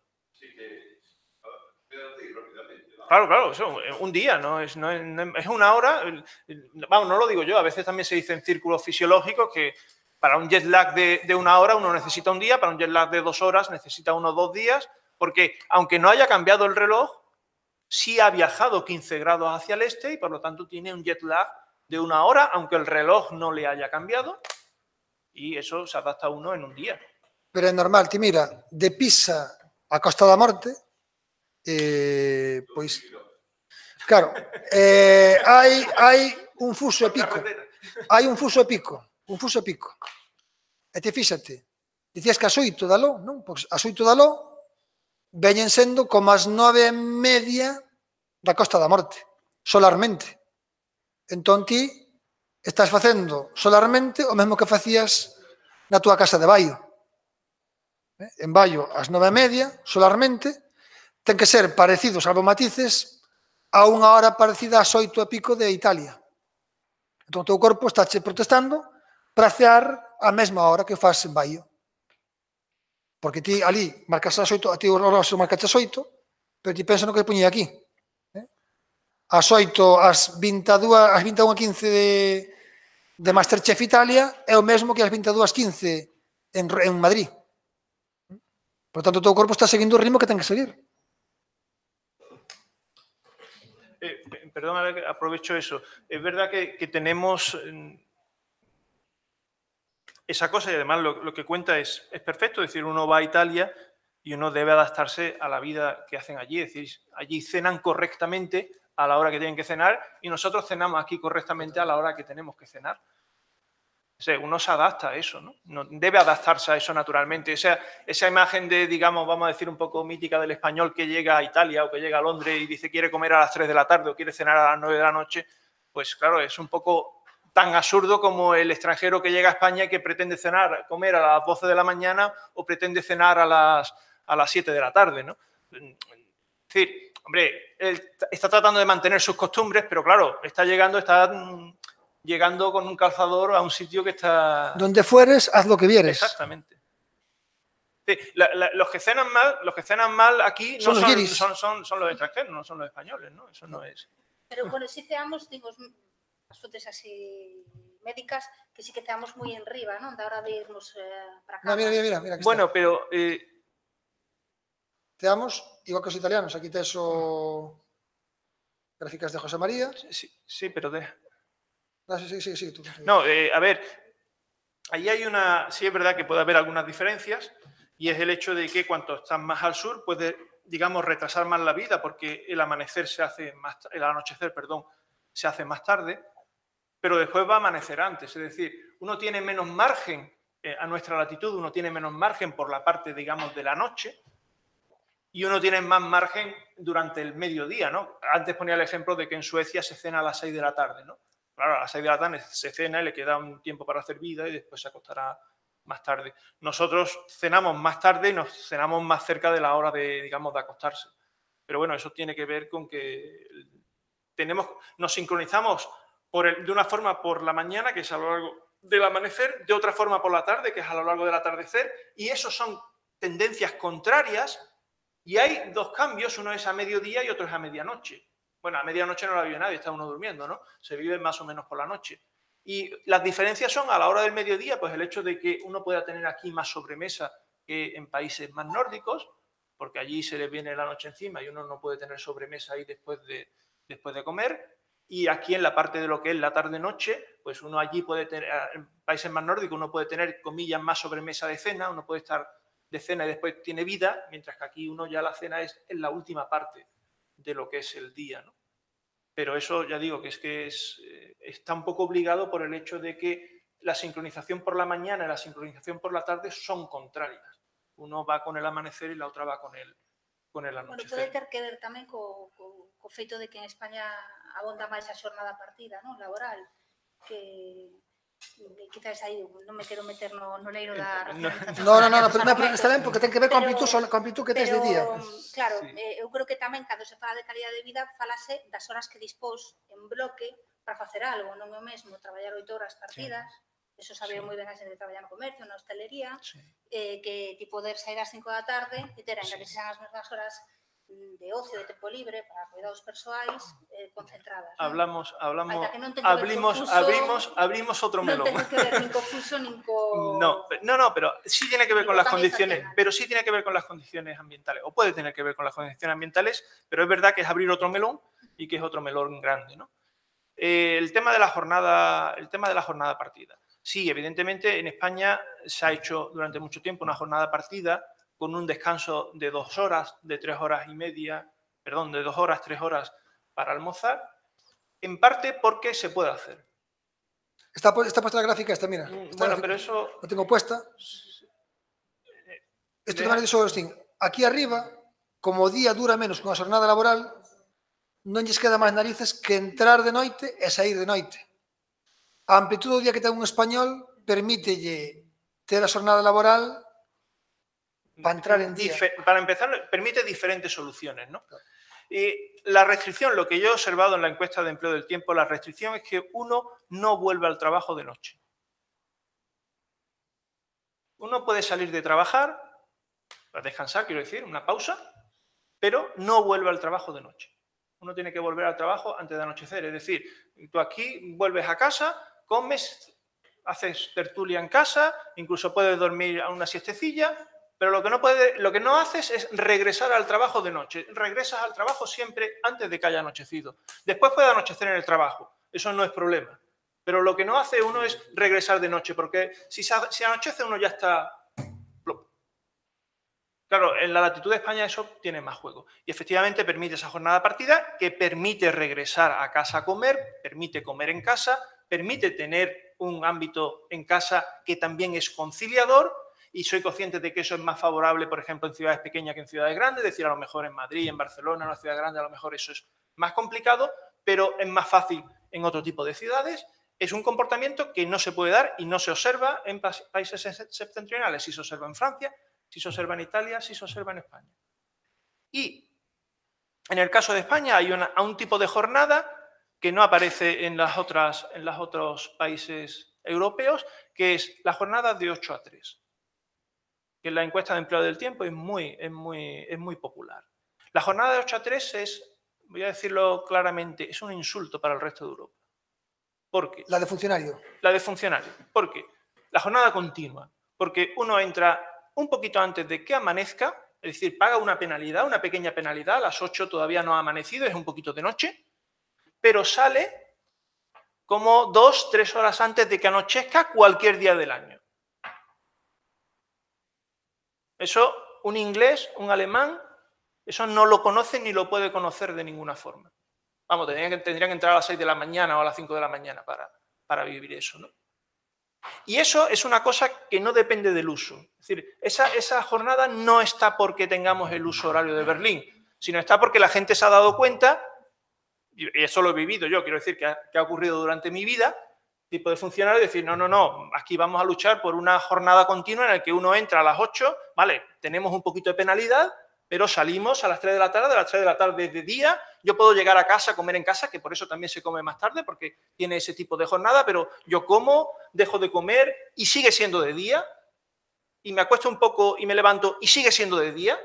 Claro, claro, eso, un día, ¿no? Es, no es, es- una hora. Vamos, no lo digo yo, a veces también se dice en círculos fisiológicos que para un jet lag de, de una hora uno necesita un día, para un jet lag de dos horas necesita uno dos días, porque aunque no haya cambiado el reloj, sí ha viajado 15 grados hacia el este y por lo tanto tiene un jet lag de una hora, aunque el reloj no le haya cambiado, y eso se adapta a uno en un día. Pero é normal, ti mira, de Pisa a Costa da Morte, eh, pois, claro, eh, hai, hai un fuso e pico, hai un fuso e pico, un fuso e pico. E te fíxate, dicías que as oito da lo, non? Pois as oito da lo veñen sendo como as nove e media da Costa da Morte, solarmente. Entón ti estás facendo solarmente o mesmo que facías na túa casa de Baio. Eh, en Baio, as nove e media, solarmente, ten que ser parecido, salvo matices, a unha hora parecida ás oito e pico de Italia. Entón o teu corpo está che protestando para cear a mesma hora que faz en Baio. Porque ti ali marcas as oito, a ti o horroroso marcas as oito, pero ti pensa no que poñía aquí. Eh? As oito, as 22, as 21.15 de, de Masterchef Italia é o mesmo que as 22.15 en, en Madrid. Por tanto, o teu corpo está seguindo o ritmo que ten que seguir. Eh, perdón, aprovecho eso. É verdad que, que tenemos mm, esa cosa y además lo, que cuenta es, es perfecto. Es decir, uno va a Italia y uno debe adaptarse a la vida que hacen allí. Es decir, allí cenan correctamente a la hora que tienen que cenar y nosotros cenamos aquí correctamente a la hora que tenemos que cenar. O uno se adapta a eso, ¿no? No- Debe adaptarse a eso naturalmente. O sea, esa imagen de, digamos, vamos a decir un poco mítica del español que llega a Italia o que llega a Londres y dice quiere comer a las 3 de la tarde o quiere cenar a las 9 de la noche, pues claro, es un poco tan absurdo como el extranjero que llega a España y que pretende cenar, comer a las 12 de la mañana o pretende cenar a las, a las 7 de la tarde, ¿no? Es decir, hombre, él está tratando de mantener sus costumbres, pero claro, está llegando, está mm, llegando con un calzador a un sitio que está... Donde fueres, haz lo que vieres. Exactamente. Sí, la- la- los que cenan mal, los que cenan mal aquí Son no los son, guiris. son, son- son los extranjeros, no son los españoles, ¿no? Eso no es. Pero bueno, si ceamos, digo, as así médicas, que sí que ceamos moi en riba, non? Da hora de irnos eh, para cá. No, mira, mira, mira, mira Bueno, pero eh. Teamos, igual que os italianos, aquí tes o gráficas de José María. sí, sí, pero de- Ah, sí, sí, sí, sí, tú. No, eh, a ver, ahí hay una, sí es verdad que puede haber algunas diferencias y es el hecho de que cuanto estás más al sur puede, digamos, retrasar más la vida porque el amanecer se hace más, el anochecer, perdón, se hace más tarde, pero después va a amanecer antes, es decir, uno tiene menos margen eh, a nuestra latitud, uno tiene menos margen por la parte, digamos, de la noche y uno tiene más margen durante el mediodía, ¿no? Antes ponía el ejemplo de que en Suecia se cena a las 6 de la tarde, ¿no? Claro, a las 6 de la tarde se cena y le queda un tiempo para hacer vida y después se acostará más tarde. Nosotros cenamos más tarde y nos cenamos más cerca de la hora de, digamos, de acostarse. Pero bueno, eso tiene que ver con que tenemos, nos sincronizamos por de una forma por la mañana, que es a lo largo del amanecer, de otra forma por la tarde, que es a lo largo del atardecer, y esos son tendencias contrarias, y hay dos cambios, uno es a mediodía y otro es a medianoche. Bueno, a medianoche no la vive nadie, está uno durmiendo, ¿no? Se vive más o menos por la noche. Y las diferencias son a la hora del mediodía, pues el hecho de que uno pueda tener aquí más sobremesa que en países más nórdicos, porque allí se le viene la noche encima y uno no puede tener sobremesa ahí después de, después de comer. Y aquí en la parte de lo que es la tarde-noche, pues uno allí puede tener, en países más nórdicos, uno puede tener, comillas, más sobremesa de cena, uno puede estar de cena y después tiene vida, mientras que aquí uno ya la cena es en la última parte de lo que es el día, ¿no? Pero eso ya digo que es que es, eh, está un poco obligado por el hecho de que la sincronización por la mañana y la sincronización por la tarde son contrarias. Uno va con el amanecer y la otra va con el, con el Bueno, pode anochecer. ter que ver tamén co, co, co feito de que en España abonda máis a xornada partida, non, laboral, que quizás aí non me quero meter no, no leiro da eh, no, no, no, no, pero, pero está ben porque ten que ver pero, con amplitud, con amplitud que tes de día. Mm, claro, sí. eh, eu creo que tamén cando se fala de calidade de vida falase das horas que dispós en bloque para facer algo, non é o mesmo traballar oito horas partidas, sí. eso sabe sí. moi ben a xente de traballar no comercio, na hostelería, sí. eh, que ti poder sair ás cinco da tarde e ter ainda sí. que sexan as mesmas horas de ocio, de tempo libre, para cuidados persoais, eh, concentradas. non? Hablamos, hablamos, non ver co abrimos, fuso, abrimos, abrimos otro non melón. ten que ver nin co fuso, nin co... No, no, no, pero sí tiene que ver con las condiciones, pero sí tiene que ver con las condiciones ambientales, o puede tener que ver con las condiciones ambientales, pero es verdad que es abrir otro melón y que es otro melón grande, ¿no? Eh, el tema de la jornada, el tema de la jornada partida. Sí, evidentemente en España se ha hecho durante mucho tiempo una jornada partida con un descanso de dos horas, de tres horas y media, perdón, de dos horas, tres horas para almorzar, en parte porque se puede hacer. Está, está puesta la gráfica esta, mira. Mm, esta bueno, gráfica. pero eso... La tengo puesta. Eh, Esto de... de sobre los Aquí arriba, como o día dura menos que unha jornada laboral, non lles queda máis narices que entrar de noite e sair de noite. A amplitude do día que ten un español permítelle ter a jornada laboral para empezar, permite diferentes soluciones, ¿no? Y la restricción, lo que yo he observado en la encuesta de empleo del tiempo, la restricción es que uno no vuelve al trabajo de noche. Uno puede salir de trabajar descansar, quiero decir, una pausa, pero no vuelve al trabajo de noche. Uno tiene que volver al trabajo antes de anochecer, es decir, tú aquí vuelves a casa, comes, haces tertulia en casa, incluso puedes dormir a una siestecilla, pero lo que no haces es regresar al trabajo de noche. Regresas al trabajo siempre antes de que haya anochecido. Después puede anochecer en el trabajo, eso no es problema. Pero lo que no hace uno es regresar de noche, porque si, se- si anochece uno ya está... Claro, en la latitud de España eso tiene más juego. Y efectivamente permite esa jornada partida que permite regresar a casa a comer, permite comer en casa, permite tener un ámbito en casa que también es conciliador y soy consciente de que eso es más favorable, por ejemplo, en ciudades pequeñas que en ciudades grandes, es decir, a lo mejor en Madrid, en Barcelona, en una ciudad grande, a lo mejor eso es más complicado, pero es más fácil en otro tipo de ciudades. Es un comportamiento que no se puede dar y no se observa en pa- países se- septentrionales. Sí se observa en Francia, sí se observa en Italia, sí se observa en España. Y en el caso de España hay un tipo de jornada que no aparece en, en los otros países europeos, que es la jornada de 8 a 3 que la encuesta de empleo del tiempo es muy, es muy, es muy popular. La jornada de 8 a 3 es, voy a decirlo claramente, es un insulto para el resto de Europa. ¿Por qué? La de funcionario. La de funcionario. ¿Por qué? La jornada continua. Porque uno entra un poquito antes de que amanezca, es decir, paga una penalidad, una pequeña penalidad, a las 8 todavía no ha amanecido, es un poquito de noche, pero sale como dos, tres horas antes de que anochezca cualquier día del año. Eso un inglés, un alemán, eso no lo conoce ni lo puede conocer de ninguna forma. Vamos, tendrían que, tendrían que entrar a las 6 de la mañana o a las 5 de la mañana para, para vivir eso. ¿no? Y eso es una cosa que no depende del uso. Es decir, esa, esa jornada no está porque tengamos el uso horario de Berlín, sino está porque la gente se ha dado cuenta, y eso lo he vivido yo, quiero decir que que ha ocurrido durante mi vida, tipo de funcionario, decir, no, no, no, aquí vamos a luchar por una jornada continua en la que uno entra a las 8, vale, tenemos un poquito de penalidad, pero salimos a las 3 de la tarde, a las 3 de la tarde de día, yo puedo llegar a casa, comer en casa, que por eso también se come más tarde, porque tiene ese tipo de jornada, pero yo como, dejo de comer y sigue siendo de día, y me acuesto un poco y me levanto y sigue siendo de día,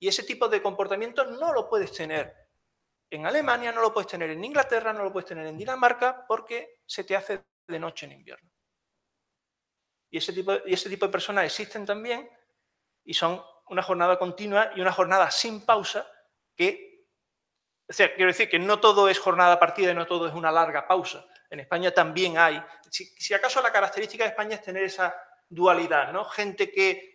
y ese tipo de comportamiento no lo puedes tener en Alemania, no lo puedes tener en Inglaterra, no lo puedes tener en Dinamarca, porque se te hace de noche en invierno. Y ese tipo, de personas existen también y son una jornada continua y una jornada sin pausa quiero decir que no todo es jornada partida y no todo es una larga pausa. En España también hay, si, acaso la característica de España es tener esa dualidad. Gente que,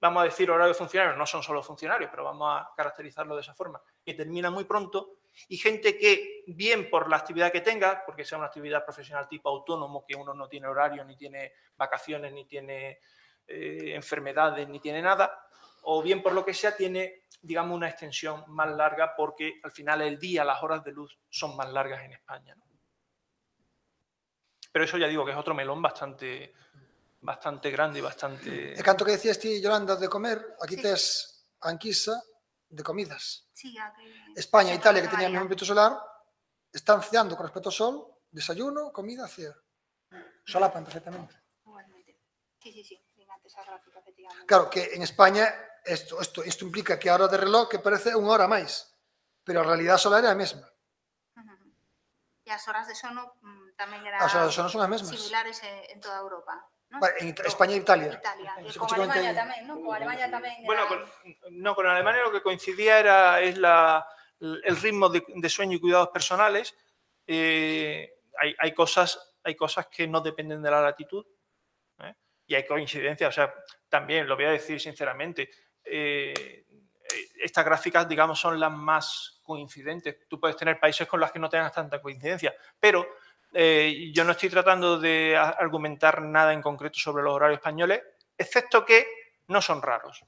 vamos a decir, horario funcionario, no son solo funcionarios, pero vamos a caracterizarlo de esa forma, que termina muy pronto, y gente que, bien por la actividad que tenga, porque sea una actividad profesional tipo autónomo, que uno no tiene horario, ni tiene vacaciones, ni tiene eh, enfermedades, ni tiene nada, o bien por lo que sea, tiene, digamos, una extensión más larga, porque al final el día, las horas de luz son más largas en España. Pero eso ya digo que es otro melón bastante, bastante grande e bastante... E canto que decías ti, Yolanda, de comer, aquí sí. tes anquisa de comidas. Sí, que... España e Italia, que teñan o mesmo solar, están ceando con respecto ao sol, desayuno, comida, cea. Solapan perfectamente. Igualmente. Sí, sí, sí. Esa gráfica, efectivamente. Claro, que en España esto, esto, isto implica que a hora de reloj que parece unha hora máis, pero a realidade solar é a mesma. Uh -huh. E as horas de sono mm, tamén eran as horas de sono son as mesmas. similares en toda Europa. ¿No? En Ita- España e Italia. Con Alemania tamén, ¿no? Con Alemania Bueno, era- con, no, con Alemania lo que coincidía era es la, el ritmo de, de sueño y cuidados personales. Eh, hay, hay, cosas, hay cosas que no dependen de la latitud ¿eh? y hay coincidencias. O sea, también lo voy a decir sinceramente. eh, estas gráficas, digamos, son las más coincidentes. Tú puedes tener países con los que no tengas tanta coincidencia, pero eh, yo no estoy tratando de argumentar nada en concreto sobre los horarios españoles, excepto que no son raros.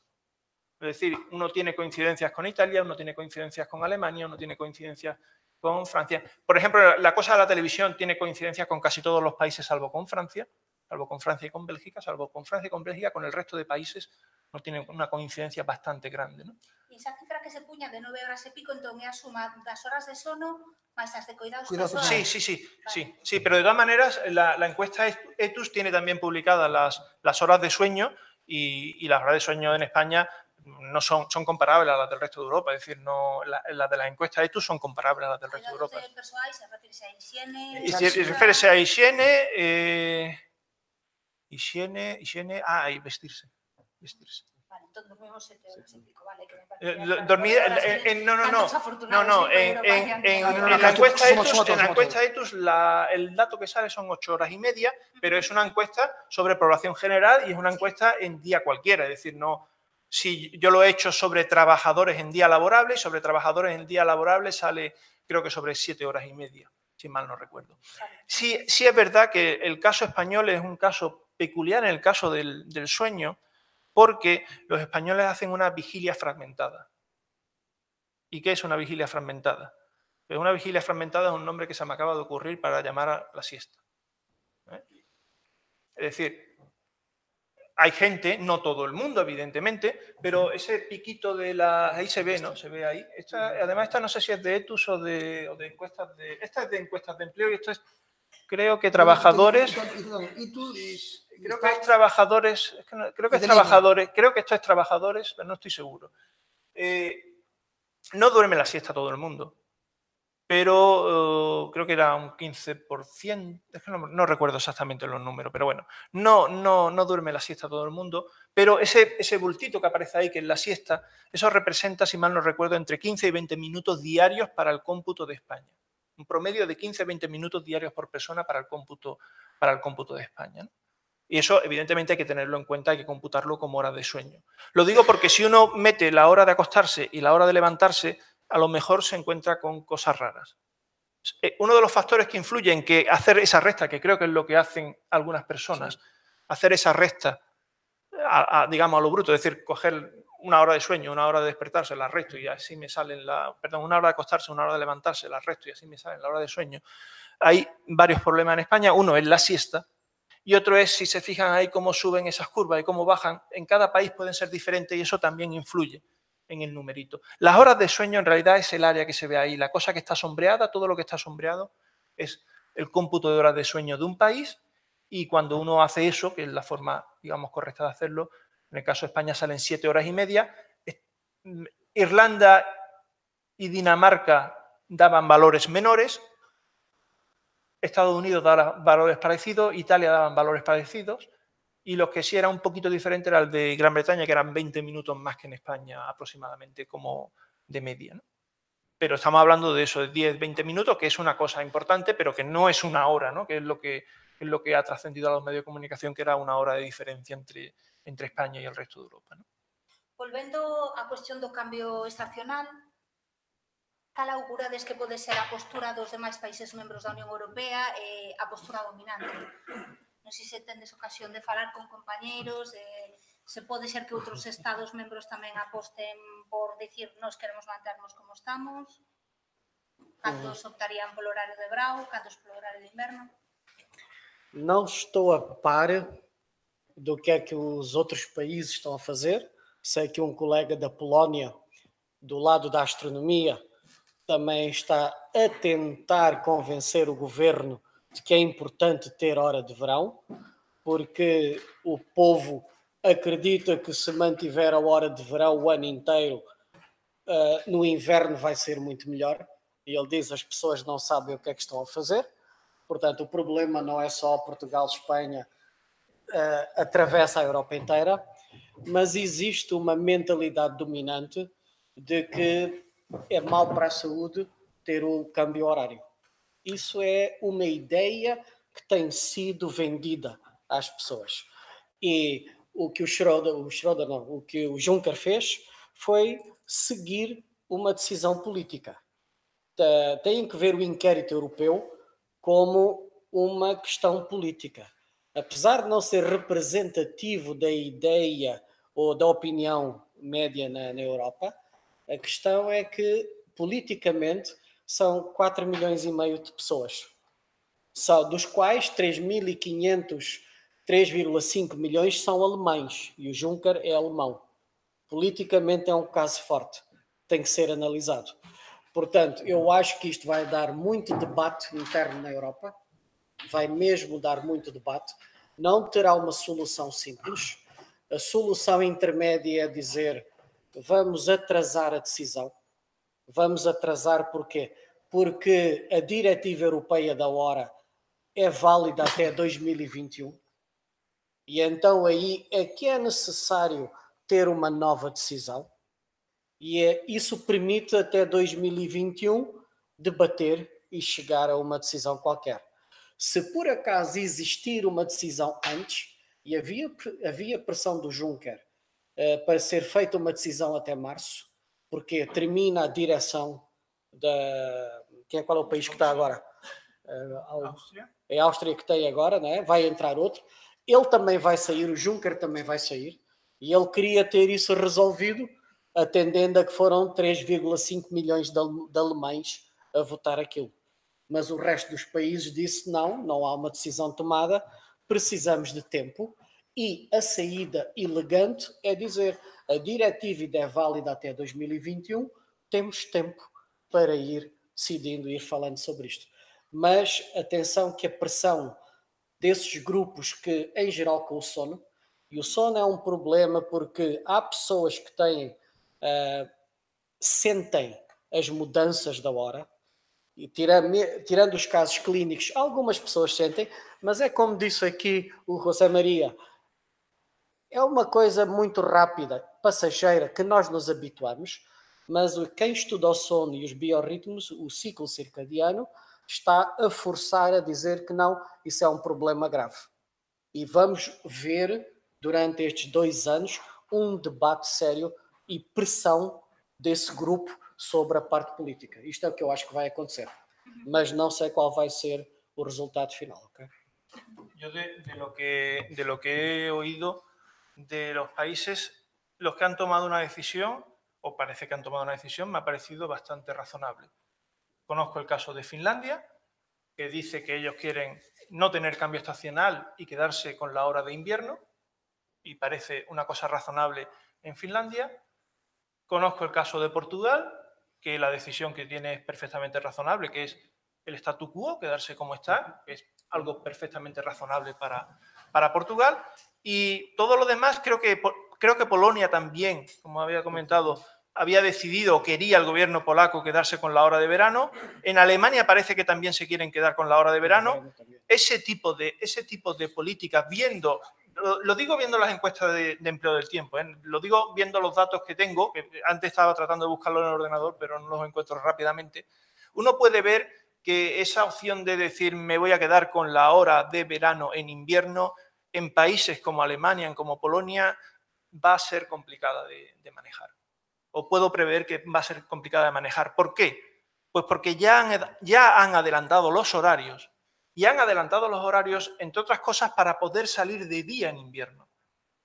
Es decir, uno tiene coincidencias con Italia, uno tiene coincidencias con Alemania, uno tiene coincidencias con Francia. Por ejemplo, la cosa de la televisión tiene coincidencias con casi todos los países, salvo con Francia, salvo con Francia y con Bélgica, salvo con Francia y con Bélgica, con el resto de países no tiene una coincidencia bastante grande. ¿no? E esa cifra que se puña de 9 horas e pico, suma das horas de sono de cuidados Cuidados. Sí, sí, sí, sí, sí, pero de todas maneras la, la encuesta Etus tiene también publicadas las, las horas de sueño y, y las horas de sueño en España no son, son comparables a las del resto de Europa, es decir, no, la- las de las encuestas ETUS son comparables a las del resto de Europa. se refirse a higiene... Eh, higiene, higiene, ah, y vestirse, vestirse. Dormimos sete horas e pico, vale, que me Eh, lo- no, no, no, no, no, en la encuesta ETUS, somos todos, en la somos encuesta ETUS la- el dato que sale son ocho horas y media, pero es una encuesta sobre población general y es una encuesta en día cualquiera, es decir, no, si yo lo he hecho sobre trabajadores en día laborable, sobre trabajadores en día laborable sale creo que sobre siete horas y media, si mal no recuerdo. Sí, sí es verdad que el caso español es un caso peculiar en el caso del, del sueño, porque los españoles hacen una vigilia fragmentada. ¿Y qué es una vigilia fragmentada? Pues una vigilia fragmentada es un nombre que se me acaba de ocurrir para llamar a la siesta. ¿eh? Es decir, hay gente, no todo el mundo, evidentemente, pero ese piquito de la. Ahí se ve, ¿no? Se ve ahí. Esta, además, esta no sé si es de ETUS o de, o de encuestas de. Esta es de encuestas de empleo y esto es, creo que trabajadores. Creo que es trabajadores, es que no- creo que es trabajadores, creo que esto es trabajadores, pero no estoy seguro. Eh, no duerme la siesta todo el mundo, pero eh, creo que era un 15%, es que no, no recuerdo exactamente los números, pero bueno, no, no, no duerme la siesta todo el mundo, pero ese, ese bultito que aparece ahí, que es la siesta, eso representa, si mal no recuerdo, entre 15 y 20 minutos diarios para el cómputo de España. Un promedio de 15 a 20 minutos diarios por persona para el cómputo, para el cómputo de España. ¿no? Y eso, evidentemente, hay que tenerlo en cuenta, hay que computarlo como horas de sueño. Lo digo porque si uno mete la hora de acostarse y la hora de levantarse, a lo mejor se encuentra con cosas raras. Eh, Uno de los factores que influye en que hacer esa resta, que creo que es lo que hacen algunas personas, hacer esa resta, a- a, digamos, a lo bruto, es decir, coger una hora de sueño, una hora de despertarse, la resto y así me salen la, perdón, una hora de acostarse, una hora de levantarse, la resto y así me salen la hora de sueño. Hay varios problemas en España. Uno es la siesta, y otro es, si se fijan ahí, cómo suben esas curvas y cómo bajan. En cada país pueden ser diferentes y eso también influye en el numerito. Las horas de sueño en realidad es el área que se ve ahí. La cosa que está sombreada, todo lo que está sombreado, es el cómputo de horas de sueño de un país y cuando uno hace eso, que es la forma, digamos, correcta de hacerlo, en el caso de España salen siete horas y media. Mm, Irlanda y Dinamarca daban valores menores, Estados Unidos daba valores parecidos, Italia daban valores parecidos, y los que sí era un poquito diferente era el de Gran Bretaña, que eran 20 minutos más que en España aproximadamente, como de media. Pero estamos hablando de eso, de 10, 20 minutos, que es una cosa importante, pero que no es una hora, ¿no? que es lo que, es lo que ha trascendido a los medios de comunicación, que era una hora de diferencia entre, entre España e o resto de Europa. ¿no? Volvendo á cuestión do cambio estacional, cal augurades que pode ser a postura dos demais países membros da Unión Europea e a postura dominante? Non sei se tendes ocasión de falar con compañeiros, eh, se pode ser que outros estados membros tamén aposten por dicir nos queremos manternos como estamos, cantos optarían polo horario de brau, cantos polo horario de inverno? Não estou a par do que é que os outros países estão a fazer. Sei que um colega da Polónia, do lado da astronomia, também está a tentar convencer o governo de que é importante ter hora de verão, porque o povo acredita que se mantiver a hora de verão o ano inteiro, ah, no inverno vai ser muito melhor. E ele diz as pessoas não sabem o que é que estão a fazer. Portanto, o problema não é só Portugal, Espanha, eh, atravessa a Europa inteira, mas existe uma mentalidade dominante de que é mau para a saúde ter o câmbio horário. Isso é uma ideia que tem sido vendida às pessoas. E o que o Schroeder, o Schroeder não, o que o Juncker fez foi seguir uma decisão política. Tem que ver o inquérito europeu como uma questão política. Apesar de não ser representativo da ideia ou da opinião média na, na Europa, a questão é que politicamente são 4 milhões e meio de pessoas, dos quais 3.500, 3,5 milhões são alemães e o Juncker é alemão. Politicamente é um caso forte, tem que ser analisado. Portanto, eu acho que isto vai dar muito debate interno na Europa, vai mesmo dar muito debate, não terá uma solução simples, a solução intermédia é dizer vamos atrasar a decisão. Vamos atrasar porquê? Porque a diretiva europeia da hora é válida até 2021. E então aí é que é necessário ter uma nova decisão. E é, isso permite até 2021 debater e chegar a uma decisão qualquer. Se por acaso existir uma decisão antes, e havia, havia pressão do Juncker uh, para ser feita uma decisão até março, porque termina a direção da. Quem é, qual é o país que está agora? Uh, Áustria. É a Áustria que tem agora, né? vai entrar outro. Ele também vai sair, o Juncker também vai sair, e ele queria ter isso resolvido, atendendo a que foram 3,5 milhões de, de alemães a votar aquilo. Mas o resto dos países disse não, não há uma decisão tomada, precisamos de tempo e a saída elegante é dizer a diretiva é válida até 2021, temos tempo para ir decidindo, ir falando sobre isto. Mas atenção que a pressão desses grupos que, em geral, com o sono, e o sono é um problema porque há pessoas que têm, uh, sentem as mudanças da hora, e tirando, tirando os casos clínicos, algumas pessoas sentem, mas é como disse aqui o José Maria, é uma coisa muito rápida, passageira, que nós nos habituamos, mas quem estuda o sono e os biorritmos, o ciclo circadiano, está a forçar a dizer que não, isso é um problema grave. E vamos ver, durante estes dois anos, um debate sério e pressão desse grupo sobre a parte política. Isto é o que eu acho que vai acontecer. Mas não sei qual vai ser o resultado final. Okay? Yo de, de, lo que, de lo que he oído de los países, los que han tomado una decisión, o parece que han tomado una decisión, me ha parecido bastante razonable. Conozco el caso de Finlandia, que dice que ellos quieren no tener cambio estacional y quedarse con la hora de invierno, y parece una cosa razonable en Finlandia. Conozco el caso de Portugal, que la decisión que tiene es perfectamente razonable, que es el statu quo, quedarse como está, que es algo perfectamente razonable para, para Portugal. Y todo lo demás, creo que, creo que Polonia también, como había comentado, había decidido o quería el gobierno polaco quedarse con la hora de verano. En Alemania parece que también se quieren quedar con la hora de verano. Ese tipo de, ese tipo de políticas, viendo lo, digo viendo las encuestas de, empleo del tiempo, ¿eh? lo digo viendo los datos que tengo, antes estaba tratando de buscarlo en el ordenador, pero no los encuentro rápidamente. Uno puede ver que esa opción de decir me voy a quedar con la hora de verano en invierno, en países como Alemania, como Polonia, va a ser complicada de, manejar. O puedo prever que va a ser complicada de manejar. ¿Por qué? Pues porque ya ya han adelantado los horarios y han adelantado los horarios, entre otras cosas, para poder salir de día en invierno.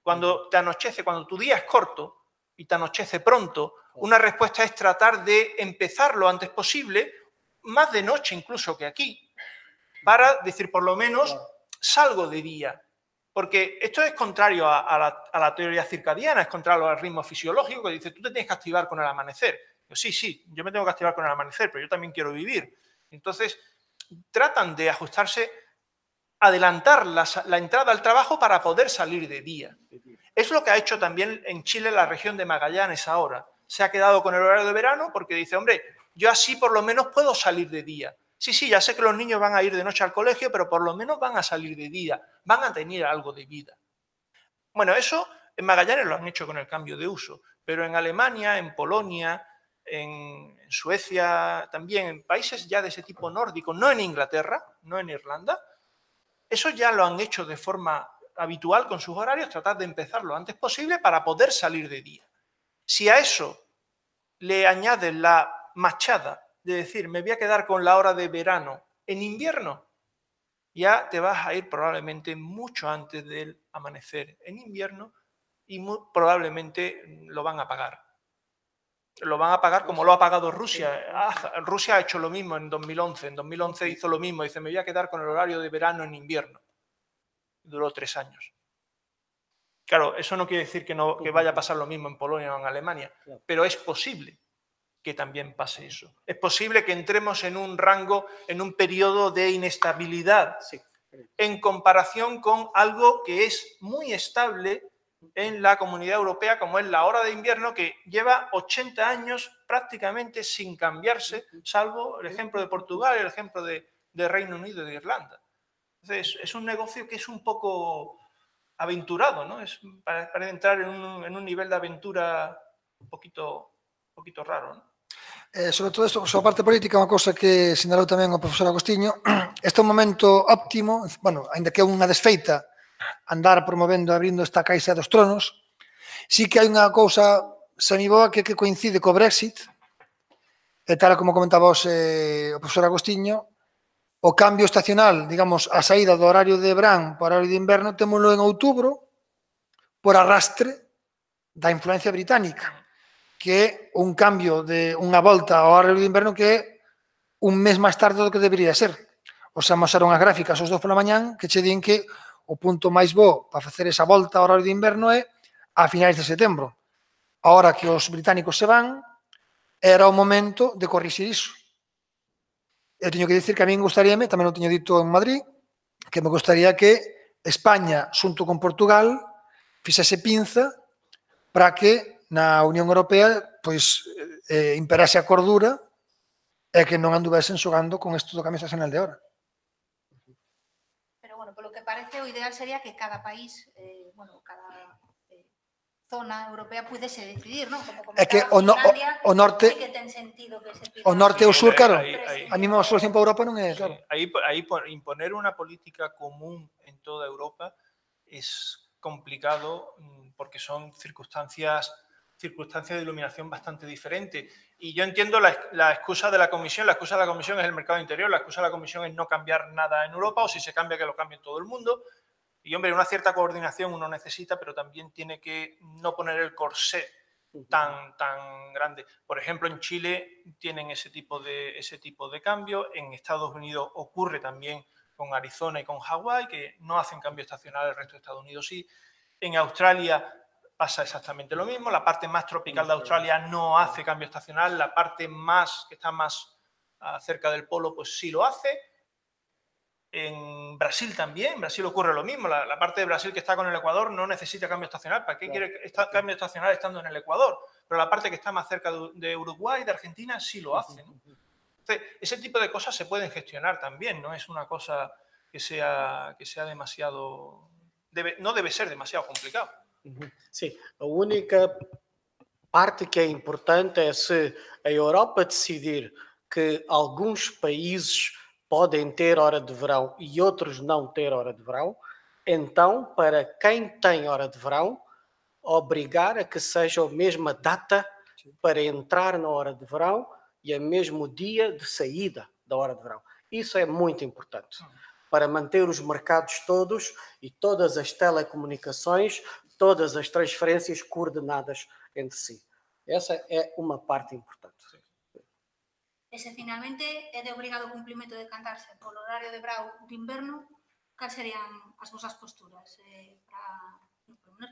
Cuando te anochece, cuando tu día es corto y te anochece pronto, una respuesta es tratar de empezar lo antes posible, más de noche incluso que aquí, para decir, por lo menos, salgo de día. Porque esto es contrario a, la, teoría circadiana, es contrario al ritmo fisiológico que dice, tú te tienes que activar con el amanecer. sí, sí, yo me tengo que activar con el amanecer, pero yo también quiero vivir. Entonces, tratan de ajustarse, adelantar la, entrada al trabajo para poder salir de día. Es lo que ha hecho también en Chile la región de Magallanes ahora. Se ha quedado con el horario de verano porque dice, hombre, yo así por lo menos puedo salir de día. Sí, sí, ya sé que los niños van a ir de noche al colegio, pero por lo menos van a salir de día, van a tener algo de vida. Bueno, eso en Magallanes lo han hecho con el cambio de uso, pero en Alemania, en Polonia, en Suecia también, en países ya de ese tipo nórdico, no en Inglaterra, no en Irlanda, eso ya lo han hecho de forma habitual con sus horarios, tratar de empezar lo antes posible para poder salir de día. Si a eso le añades la machada de decir, me voy a quedar con la hora de verano en invierno, ya te vas a ir probablemente mucho antes del amanecer en invierno y muy probablemente lo van a pagar lo van a pagar como lo ha pagado Rusia. Ah, Rusia ha hecho lo mismo en 2011. En 2011 hizo lo mismo. Dice, me voy a quedar con el horario de verano en invierno. Duró tres años. Claro, eso no quiere decir que, no, que vaya a pasar lo mismo en Polonia o en Alemania, pero es posible que también pase eso. Es posible que entremos en un rango, en un periodo de inestabilidad en comparación con algo que es muy estable en la comunidad europea, como es la hora de invierno, que lleva 80 años prácticamente sin cambiarse, salvo el ejemplo de Portugal, el ejemplo de, de Reino Unido y de Irlanda. Entonces, es un negocio que es un poco aventurado, ¿no? Es para, para entrar en un, en un, nivel de aventura un poquito, un poquito raro, ¿no? Eh, sobre todo isto, sobre a parte política, unha cosa que sinalou tamén o profesor Agostiño, este é un momento óptimo, bueno, ainda que é unha desfeita andar promovendo abrindo esta caixa dos tronos. Si que hai unha cousa semiboa que, que coincide co Brexit, e tal como comentaba os, eh, o profesor Agostiño, o cambio estacional, digamos, a saída do horario de verán para o horario de inverno, témolo en outubro por arrastre da influencia británica, que é un cambio de unha volta ao horario de inverno que é un mes máis tarde do que debería ser. Os amosaron as gráficas os dos pola mañán que che din que o punto máis bo para facer esa volta ao horario de inverno é a finais de setembro. Ahora que os británicos se van, era o momento de corrixir iso. Eu teño que dicir que a min gustaríame, tamén o teño dito en Madrid, que me gustaría que España, xunto con Portugal, fixese pinza para que na Unión Europea pois eh, imperase a cordura e que non anduvesen xogando con isto do que a de hora. Parece o ideal sería que cada país, eh, bueno, cada eh, zona europea pudese decidir, non? Como é que o, no, o, o norte sí que ten sentido que se o norte e o sur, claro, Aí- aí- a mesma solución para Europa non é, Sí, claro. ahí, ahí por- imponer una política común en toda Europa es complicado mm, porque son circunstancias circunstancias de iluminación bastante diferentes. Y yo entiendo la, la, excusa de la Comisión. La excusa de la Comisión es el mercado interior, la excusa de la Comisión es no cambiar nada en Europa o si se cambia que lo cambie en todo el mundo. Y hombre, una cierta coordinación uno necesita, pero también tiene que no poner el corsé tan, tan grande. Por ejemplo, en Chile tienen ese tipo, de, ese tipo de cambio, en Estados Unidos ocurre también con Arizona y con Hawái, que no hacen cambio estacional, el resto de Estados Unidos sí. En Australia pasa exactamente lo mismo. La parte más tropical de Australia no hace cambio estacional, la parte más que está más uh, cerca del polo, pues sí lo hace. En Brasil también, en Brasil ocurre lo mismo. La, la, parte de Brasil que está con el Ecuador no necesita cambio estacional. ¿Para qué claro. quiere esta, cambio estacional estando en el Ecuador? Pero la parte que está más cerca de, de Uruguay, de Argentina, sí lo hace. ¿no? Entonces, ese tipo de cosas se pueden gestionar también, no es una cosa que sea, que sea demasiado. Debe, no debe ser demasiado complicado. Sim, a única parte que é importante é se a Europa decidir que alguns países podem ter hora de verão e outros não ter hora de verão, então, para quem tem hora de verão, obrigar a que seja a mesma data para entrar na hora de verão e o mesmo dia de saída da hora de verão. Isso é muito importante. Para manter os mercados todos e todas as telecomunicações todas as transferências coordenadas entre si. Essa é uma parte importante. E se finalmente é de obrigado cumplimento de cantarse polo horario de brau de inverno, cal serían as vosas posturas eh, para,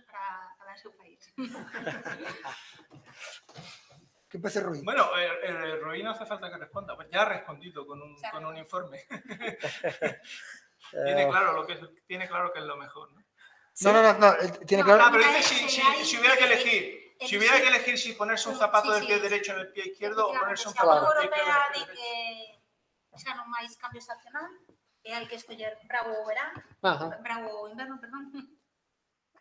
para cada seu país? ¿Qué empece Rui? Bueno, eh, eh, Rui no hace falta que responda, pues ya ha respondido con un, con un informe. tiene, claro lo que es, tiene claro que es lo mejor, ¿no? Sí. No, no, no, no, tiene claro. Ah, pero dice si, si, si, hubiera que elegir, si hubiera que elegir si ponerse un zapato sí, del pie sí, derecho en el pie izquierdo o ponerse un zapato del pie izquierdo. Que xa non máis cambio estacional e hai que escoller bravo verán, Ajá. bravo inverno, perdón.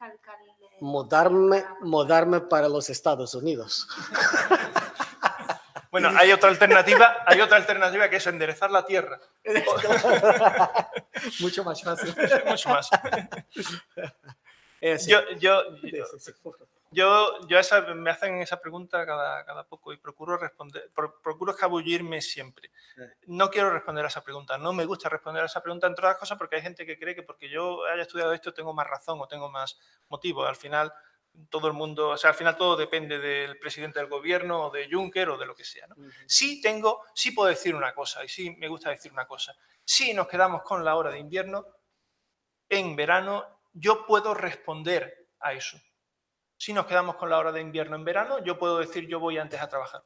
Cal, cal, eh, mudarme, mudarme para los Estados Unidos. Bueno, hay otra alternativa, hay otra alternativa que es enderezar la tierra. Mucho más fácil. Mucho más. Eh. Yo, yo, yo, yo, yo esa, me hacen esa pregunta cada, cada poco y procuro responder, pro, procuro escabullirme siempre. No quiero responder a esa pregunta, no me gusta responder a esa pregunta, entre otras cosas porque hay gente que cree que porque yo haya estudiado esto tengo más razón o tengo más motivo. Al final, todo el mundo, o sea, al final todo depende del presidente del gobierno o de Juncker o de lo que sea. ¿no? Uh -huh. Sí tengo, sí puedo decir una cosa y sí me gusta decir una cosa. Si nos quedamos con la hora de invierno, en verano yo puedo responder a eso. Si nos quedamos con la hora de invierno en verano, yo puedo decir yo voy antes a trabajar.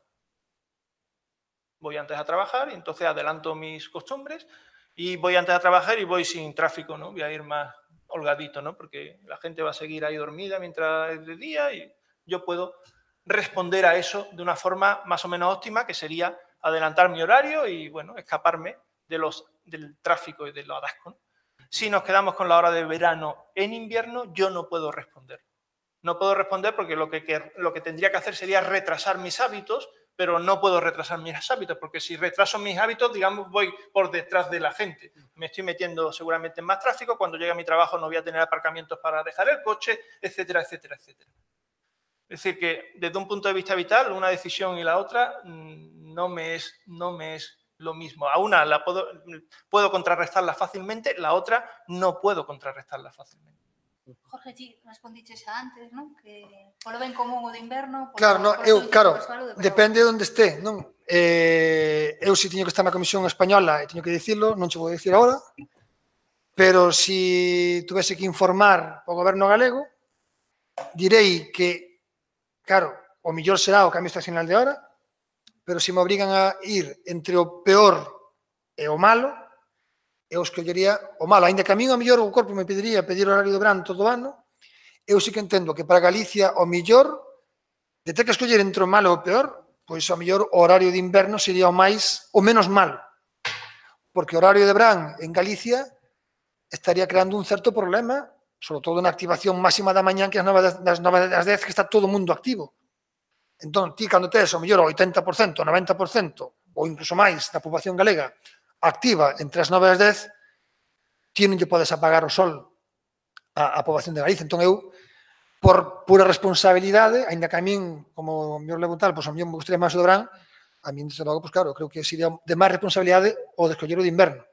Voy antes a trabajar y entonces adelanto mis costumbres y voy antes a trabajar y voy sin tráfico, ¿no? Voy a ir más holgadito, ¿no? Porque la gente va a seguir ahí dormida mientras es de día y yo puedo responder a eso de una forma más o menos óptima, que sería adelantar mi horario y, bueno, escaparme de los, del tráfico y de los atascos. Si nos quedamos con la hora de verano en invierno, yo no puedo responder. No puedo responder porque lo que, lo que tendría que hacer sería retrasar mis hábitos, pero no puedo retrasar mis hábitos, porque si retraso mis hábitos, digamos, voy por detrás de la gente. Me estoy metiendo seguramente en más tráfico, cuando llegue a mi trabajo no voy a tener aparcamientos para dejar el coche, etcétera, etcétera, etcétera. Es decir, que desde un punto de vista vital, una decisión y la otra mm, no me es, no me es lo mismo. A una la puedo, puedo contrarrestarla fácilmente, la otra no puedo contrarrestarla fácilmente. Jorge, ti respondiche xa antes, non? Que polo ben común o de inverno... Polo, claro, no, polo eu, claro, de depende de onde esté, non? Eh, eu si teño que estar na Comisión Española e teño que dicirlo, non che vou dicir agora, pero se si tuvese que informar o goberno galego, direi que, claro, o millor será o cambio estacional de hora, pero se me obrigan a ir entre o peor e o malo, eu escollería o malo, ainda que a mí o mellor o corpo me pediría pedir horario de verano todo o ano, eu sí que entendo que para Galicia o mellor de ter que escoller entre o malo e o peor, pois o mellor o horario de inverno sería o máis o menos malo. Porque o horario de verán en Galicia estaría creando un certo problema, sobre todo na activación máxima da mañán que as 9 das, 9 das 10 que está todo o mundo activo. Entón, ti cando tes o mellor o 80%, o 90% ou incluso máis da poboación galega activa entre as 9 e as 10, ti non lle podes apagar o sol a, a poboación de Galicia. Entón eu, por pura responsabilidade, aínda que a min, como me levo tal, pois a mí me gustaría máis o de verán, a mí, desde logo, pois claro, creo que sería de máis responsabilidade o de escoller o de inverno.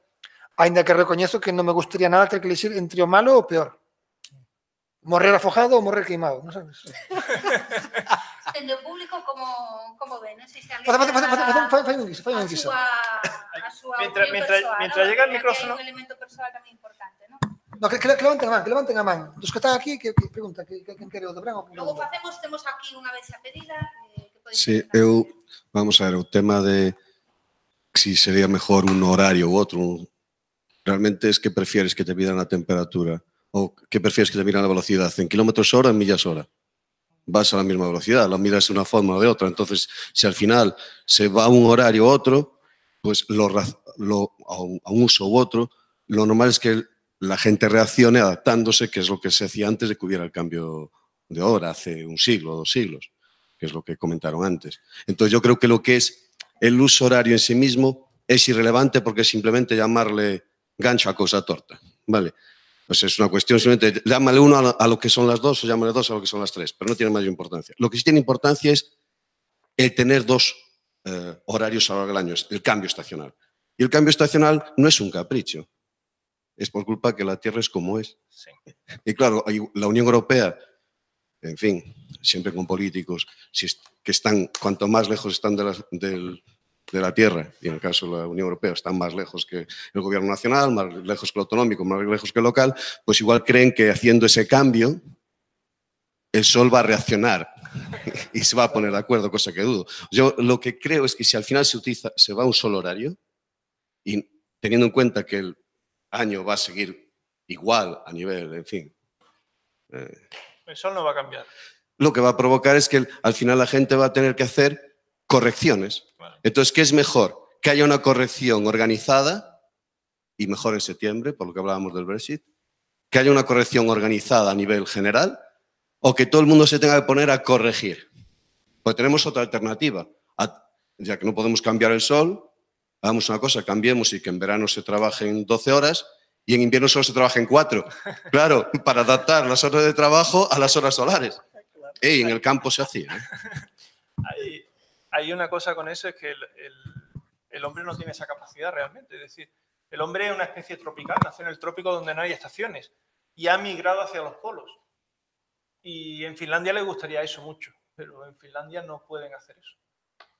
Aínda que recoñezo que non me gustaría nada ter que elixir entre o malo ou o peor. Morrer afojado ou morrer queimado, non sabes? Tendo público como como ven, non sei se alguén Facemos fai, fai un guiso, fai un guiso. A súa Mentre mentre mentre llega o micrófono. Un elemento persoal tamén importante, non? No, que, que, que levanten a man, que levanten a man. Dos que están aquí, que, que pregunta, que, que, que quere o de branco. Logo facemos, temos aquí unha vez a pedida. Eh, que podes sí, eu, vamos a ver, o tema de si sería mejor un horario u otro, realmente es que prefieres que te midan la temperatura o que prefieres que te midan la velocidad, en kilómetros hora, en millas hora. Vas a la misma velocidad, lo miras de una forma o de otra. Entonces, si al final se va a un horario u otro, pues lo, a, un, uso u otro, lo normal es que la gente reaccione adaptándose, que es lo que se hacía antes de que hubiera el cambio de hora, hace un siglo, dos siglos, que es lo que comentaron antes. Entonces, yo creo que lo que es el uso horario en sí mismo es irrelevante porque simplemente llamarle gancho a cosa torta, ¿vale? Pues es una cuestión simplemente, llámale uno a lo, a lo que son las dos o llámale dos a lo que son las tres, pero no tiene mayor importancia. Lo que sí tiene importancia es el tener dos eh, horarios a lo largo del año, es el cambio estacional. Y el cambio estacional no es un capricho, es por culpa que la Tierra es como es. Sí. Y claro, la Unión Europea, en fin, siempre con políticos si es- que están, cuanto más lejos están de la, del- de la Tierra, y en el caso de la Unión Europea están más lejos que el gobierno nacional, más lejos que el autonómico, más lejos que el local, pues igual creen que haciendo ese cambio el sol va a reaccionar y se va a poner de acuerdo, cosa que dudo. Yo lo que creo es que si al final se utiliza, se va a un solo horario, y teniendo en cuenta que el año va a seguir igual a nivel, en fin, eh, El sol no va a cambiar. lo que va a provocar es que al final la gente va a tener que hacer correcciones. Entonces, ¿qué es mejor? Que haya una corrección organizada, y mejor en septiembre, por lo que hablábamos del Brexit, que haya una corrección organizada a nivel general, o que todo el mundo se tenga que poner a corregir. Pues tenemos otra alternativa. Ya que no podemos cambiar el sol, hagamos una cosa, cambiemos y que en verano se trabaje en 12 horas y en invierno solo se trabaje en 4. Claro, para adaptar las horas de trabajo a las horas solares. Ey, en el campo se hacía. ¿eh? Hay, una cosa con eso, es que el, hombre no tiene esa capacidad realmente. Es decir, el hombre es una especie tropical, nació en el trópico donde no hay estaciones y ha migrado hacia los polos. Y en Finlandia le gustaría eso mucho, pero en Finlandia no pueden hacer eso.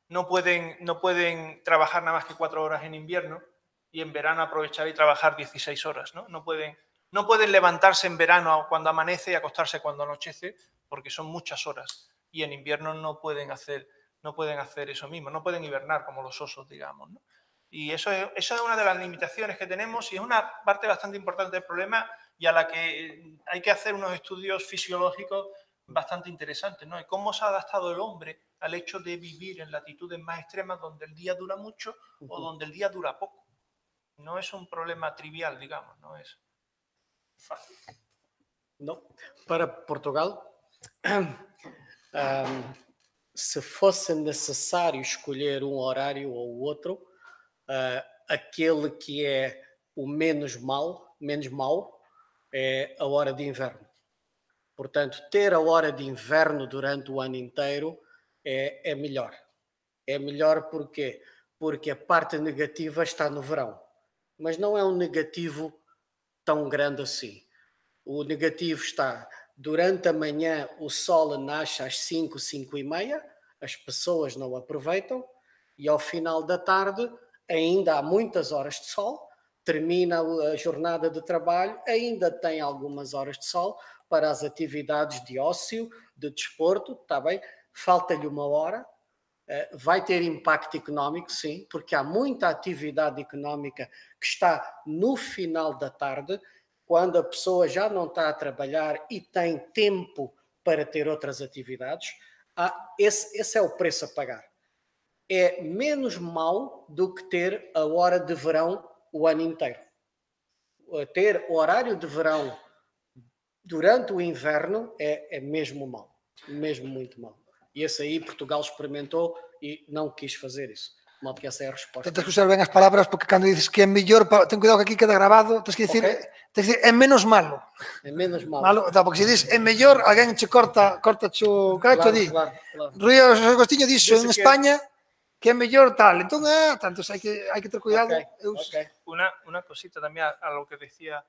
No pueden, no pueden trabajar nada más que cuatro horas en invierno y en verano aprovechar y trabajar 16 horas. ¿no? No, pueden, no pueden levantarse en verano cuando amanece y acostarse cuando anochece porque son muchas horas. Y en invierno no pueden hacer, no pueden hacer eso mismo, no pueden hibernar como los osos, digamos. ¿no? Y eso es, eso es una de las limitaciones que tenemos y es una parte bastante importante del problema y a la que eh, hay que hacer unos estudios fisiológicos bastante interesantes, ¿no? Y cómo se ha adaptado el hombre al hecho de vivir en latitudes más extremas donde el día dura mucho o donde el día dura poco. No es un problema trivial, digamos, no es fácil. Não. Para Portugal, ahm, se fosse necessário escolher um horário ou outro, ah, aquele que é o menos mal, menos mau, é a hora de inverno. Portanto, ter a hora de inverno durante o ano inteiro é, é melhor. É melhor porquê? Porque a parte negativa está no verão. Mas não é um negativo tão grande assim. O negativo está durante a manhã, o sol nasce às 5, 5 e meia, as pessoas não aproveitam, e ao final da tarde ainda há muitas horas de sol, termina a jornada de trabalho, ainda tem algumas horas de sol para as atividades de ócio, de desporto, está bem? Falta-lhe uma hora, eh, vai ter impacto económico, sim, porque há muita atividade económica que está no final da tarde, quando a pessoa já não está a trabalhar e tem tempo para ter outras atividades. Esse, esse é o preço a pagar. É menos mau do que ter a hora de verão o ano inteiro. Ter horário de verão durante o inverno é, é mesmo mau, mesmo muito mau. E esse aí Portugal experimentou e não quis fazer isso. non que ser resposta. Tens que usar ben as palabras porque cando dices que é mellor, pa... ten cuidado que aquí queda grabado, tens que dicir, okay. tens que dicir é menos malo. É menos malo. malo tá, porque se dis é mellor, alguén che corta, corta cho gacho claro, di. Claro, claro. Río Agostinho dixo en España que... é mellor tal. Entón, ah, tantos hai que hai que ter cuidado. Okay, Eu... okay. Una una cosita tamén a, a lo que decía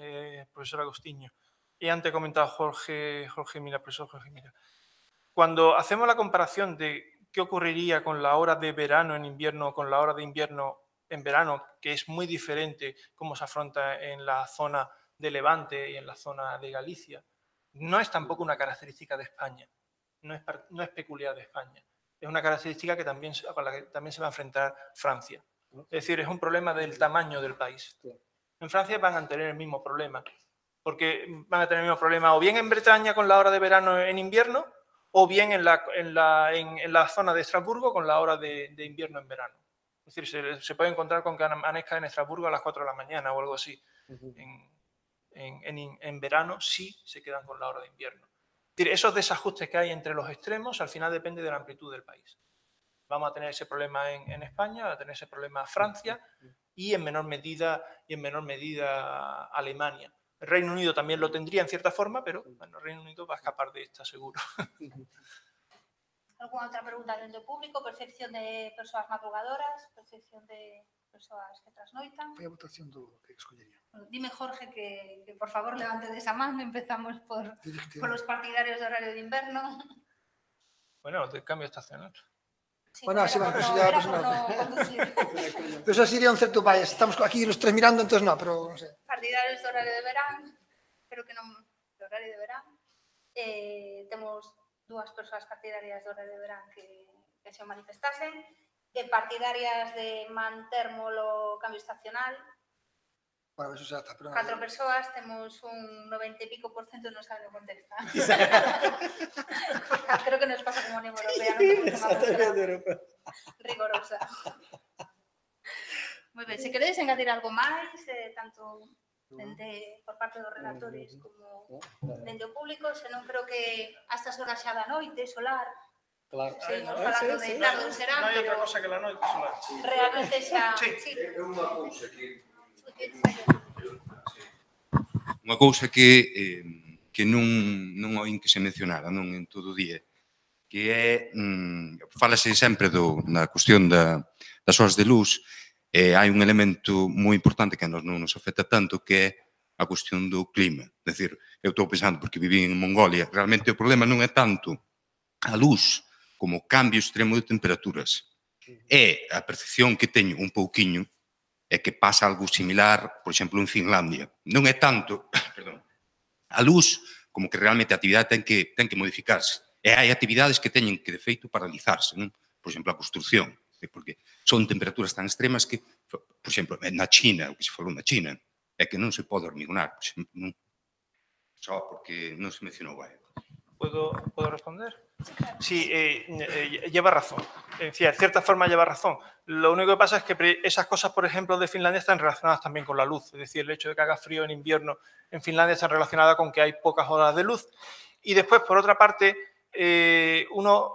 eh profesor Agostinho. Y antes comentaba Jorge Jorge Mira, profesor Jorge Mira. Cuando hacemos la comparación de qué ocurriría con la hora de verano en invierno con la hora de invierno en verano, que es muy diferente cómo se afronta en la zona de Levante y en la zona de Galicia, no es tampoco una característica de España, no es, par- no es peculiar de España. Es una característica que también, se- con la que también se va a enfrentar Francia. Es decir, es un problema del tamaño del país. En Francia van a tener el mismo problema, porque van a tener el mismo problema o bien en Bretaña con la hora de verano en invierno, o bien en la, en la, en, en la zona de Estrasburgo con la hora de, de invierno en verano. Es decir, se, se puede encontrar con que amanezca en Estrasburgo a las 4 de la mañana o algo así. En, en- en- en verano sí se quedan con la hora de invierno. Es decir, esos desajustes que hay entre los extremos al final depende de la amplitud del país. Vamos a tener ese problema en, en España, va a tener ese problema Francia y en menor medida y en menor medida Alemania. El Reino Unido también lo tendría en cierta forma, pero bueno, el Reino Unido va a escapar de esta seguro. Alguna outra pregunta do público? Percepción de persoas madrugadoras, percepción de persoas que trasnoitan. Foi a votación do que escollería. Dime, Jorge, que, que por favor levante esa mano. Empezamos por, por los partidarios de horario de invierno. Bueno, del cambio estacional. Sí, bueno, sí, bueno, si ya... Pues, no. pero eso sería un certo bias. Estamos aquí los tres mirando, entonces no, pero non sei. Sé. Partidarios do horario de verán, pero que non do horario de verán. Eh, temos dúas persoas partidarias do horario de verán que, que se manifestasen, eh, partidarias de mantermolo cambio estacional, Para eso xa está. Pero Catro persoas temos un 90 e pico por cento non sabe o contesta. Creo que nos pasa como Unión Europea. Sí, exactamente, Europea. Rigorosa. Moi ben, se queredes engadir algo máis, eh, tanto dende por parte dos relatores como dende o público, senón creo que hasta as horas xa da noite, solar, Claro. Seguimos falando sí, de sí, tarde sí, serán, no hai pero... outra cosa que la noite solar. Realmente xa... Sí. sí. É unha cousa que Unha cousa que eh, que non non oín que se mencionara, non en todo o día, que é mm, falase sempre do na cuestión da das horas de luz, eh, hai un elemento moi importante que a nos non nos afecta tanto que é a cuestión do clima. É dicir, eu estou pensando, porque viví en Mongolia, realmente o problema non é tanto a luz como o cambio extremo de temperaturas. É a percepción que teño un pouquiño é que pasa algo similar, por exemplo, en Finlandia. Non é tanto perdón, a luz como que realmente a actividade ten que, ten que modificarse. E hai actividades que teñen que, de feito, paralizarse. Non? Por exemplo, a construcción, eh, porque son temperaturas tan extremas que, por exemplo, na China, o que se falou na China, é que non se pode hormigonar, por exemplo, non? só porque non se mencionou algo. ¿Puedo, ¿Puedo responder? Sí, eh, eh, lleva razón. En cierta forma lleva razón. Lo único que pasa es que esas cosas, por ejemplo, de Finlandia están relacionadas también con la luz. Es decir, el hecho de que haga frío en invierno en Finlandia está relacionada con que hay pocas horas de luz. Y después, por otra parte, eh, uno,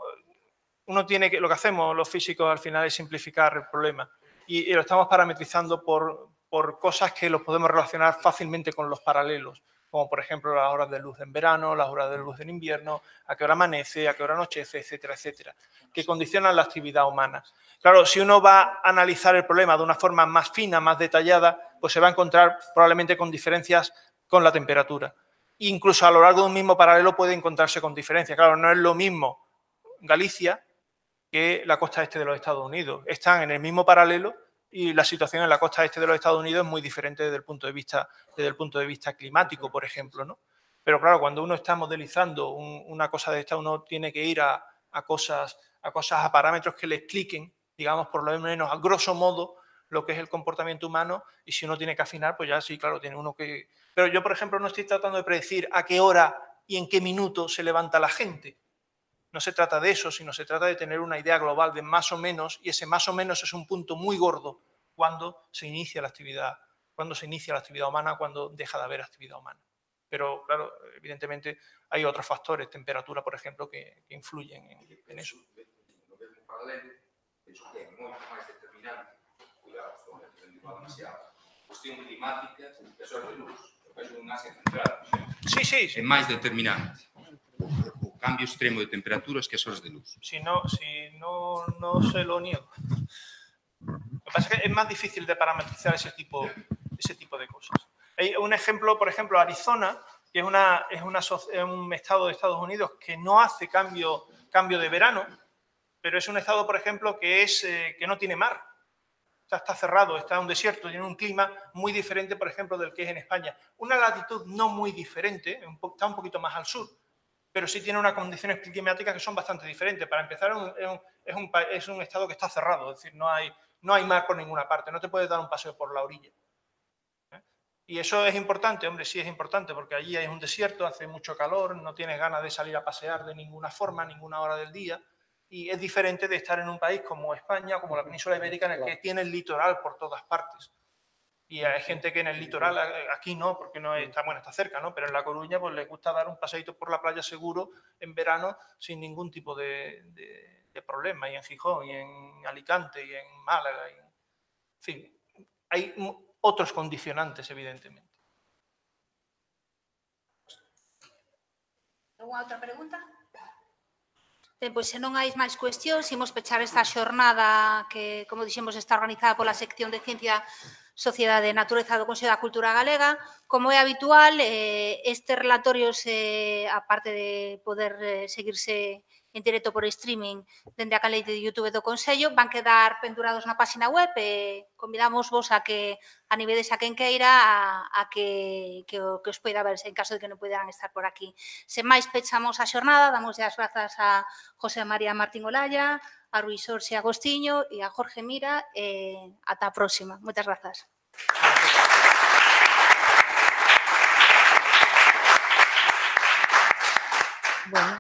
uno tiene que, lo que hacemos los físicos al final es simplificar el problema. Y, y lo estamos parametrizando por, por cosas que los podemos relacionar fácilmente con los paralelos como por ejemplo las horas de luz en verano, las horas de luz en invierno, a qué hora amanece, a qué hora anochece, etcétera, etcétera, que condicionan la actividad humana. Claro, si uno va a analizar el problema de una forma más fina, más detallada, pues se va a encontrar probablemente con diferencias con la temperatura. Incluso a lo largo de un mismo paralelo puede encontrarse con diferencias. Claro, no es lo mismo Galicia que la costa este de los Estados Unidos. Están en el mismo paralelo y la situación en la costa este de los Estados Unidos es muy diferente desde el punto de vista, desde el punto de vista climático, por ejemplo. ¿no? Pero claro, cuando uno está modelizando un- una cosa de esta, uno tiene que ir a, a cosas, a cosas, a parámetros que le expliquen, digamos, por lo menos a grosso modo, lo que es el comportamiento humano y si uno tiene que afinar, pues ya sí, claro, tiene uno que... Pero yo, por ejemplo, no estoy tratando de predecir a qué hora y en qué minuto se levanta la gente. No se trata de eso, sino se trata de tener una idea global de más o menos, y ese más o menos es un punto muy gordo cuando se inicia la actividad, cuando se inicia la actividad humana, cuando deja de haber actividad humana. Pero, claro, evidentemente hay otros factores, temperatura, por ejemplo, que, que influyen en, en eso. que determinante, cuidado, demasiado, cuestión climática luz. Central, Sí, sí, sí. máis determinante o cambio extremo de temperaturas que horas de luz. Si no, si no, no se lo niego. Lo que pasa es que es más difícil de parametrizar ese tipo, ese tipo de cosas. Hay un ejemplo, por ejemplo, Arizona, que es, una, es, una, es un estado de Estados Unidos que no hace cambio, cambio de verano, pero es un estado, por ejemplo, que, es, eh, que no tiene mar. O está cerrado, está en un desierto, tiene un clima muy diferente, por ejemplo, del que es en España. Una latitud no muy diferente, está un poquito más al sur, pero sí tiene unas condiciones climáticas que son bastante diferentes. Para empezar, es un, es un- es estado que está cerrado, es decir, no hay, no hay mar por ninguna parte, no te puedes dar un paseo por la orilla. ¿Eh? Y eso es importante, hombre, sí es importante, porque allí hay un desierto, hace mucho calor, no tienes ganas de salir a pasear de ninguna forma, ninguna hora del día, y es diferente de estar en un país como España, como la península ibérica, en el que tiene el litoral por todas partes. Y hay gente que en el litoral, eh, aquí no, porque no está, bueno, está cerca, ¿no? Pero en La Coruña, pues les gusta dar un paseito por la playa seguro en verano sin ningún tipo de, de, de problema. Y en Gijón, y en Alicante, y en Málaga, y, en fin, hay otros condicionantes, evidentemente. ¿Alguna outra pregunta? Eh, ben, pois se non hai máis cuestións, imos pechar esta xornada que, como dixemos, está organizada pola sección de Ciencia Sociedade de Natureza do Consello da Cultura Galega. Como é habitual, eh, este relatorio, se, aparte de poder eh, seguirse en directo por streaming dende a canal de YouTube do Consello, van quedar pendurados na páxina web e convidamos vos a que a nivel de quen queira a, a que, que, o, que os poida verse en caso de que non poderan estar por aquí. Sen máis, pechamos a xornada, damos as grazas a José María Martín Olalla, a Rui Sorsi Agostiño e a Jorge Mira. Eh, ata a próxima. Moitas grazas. Bueno.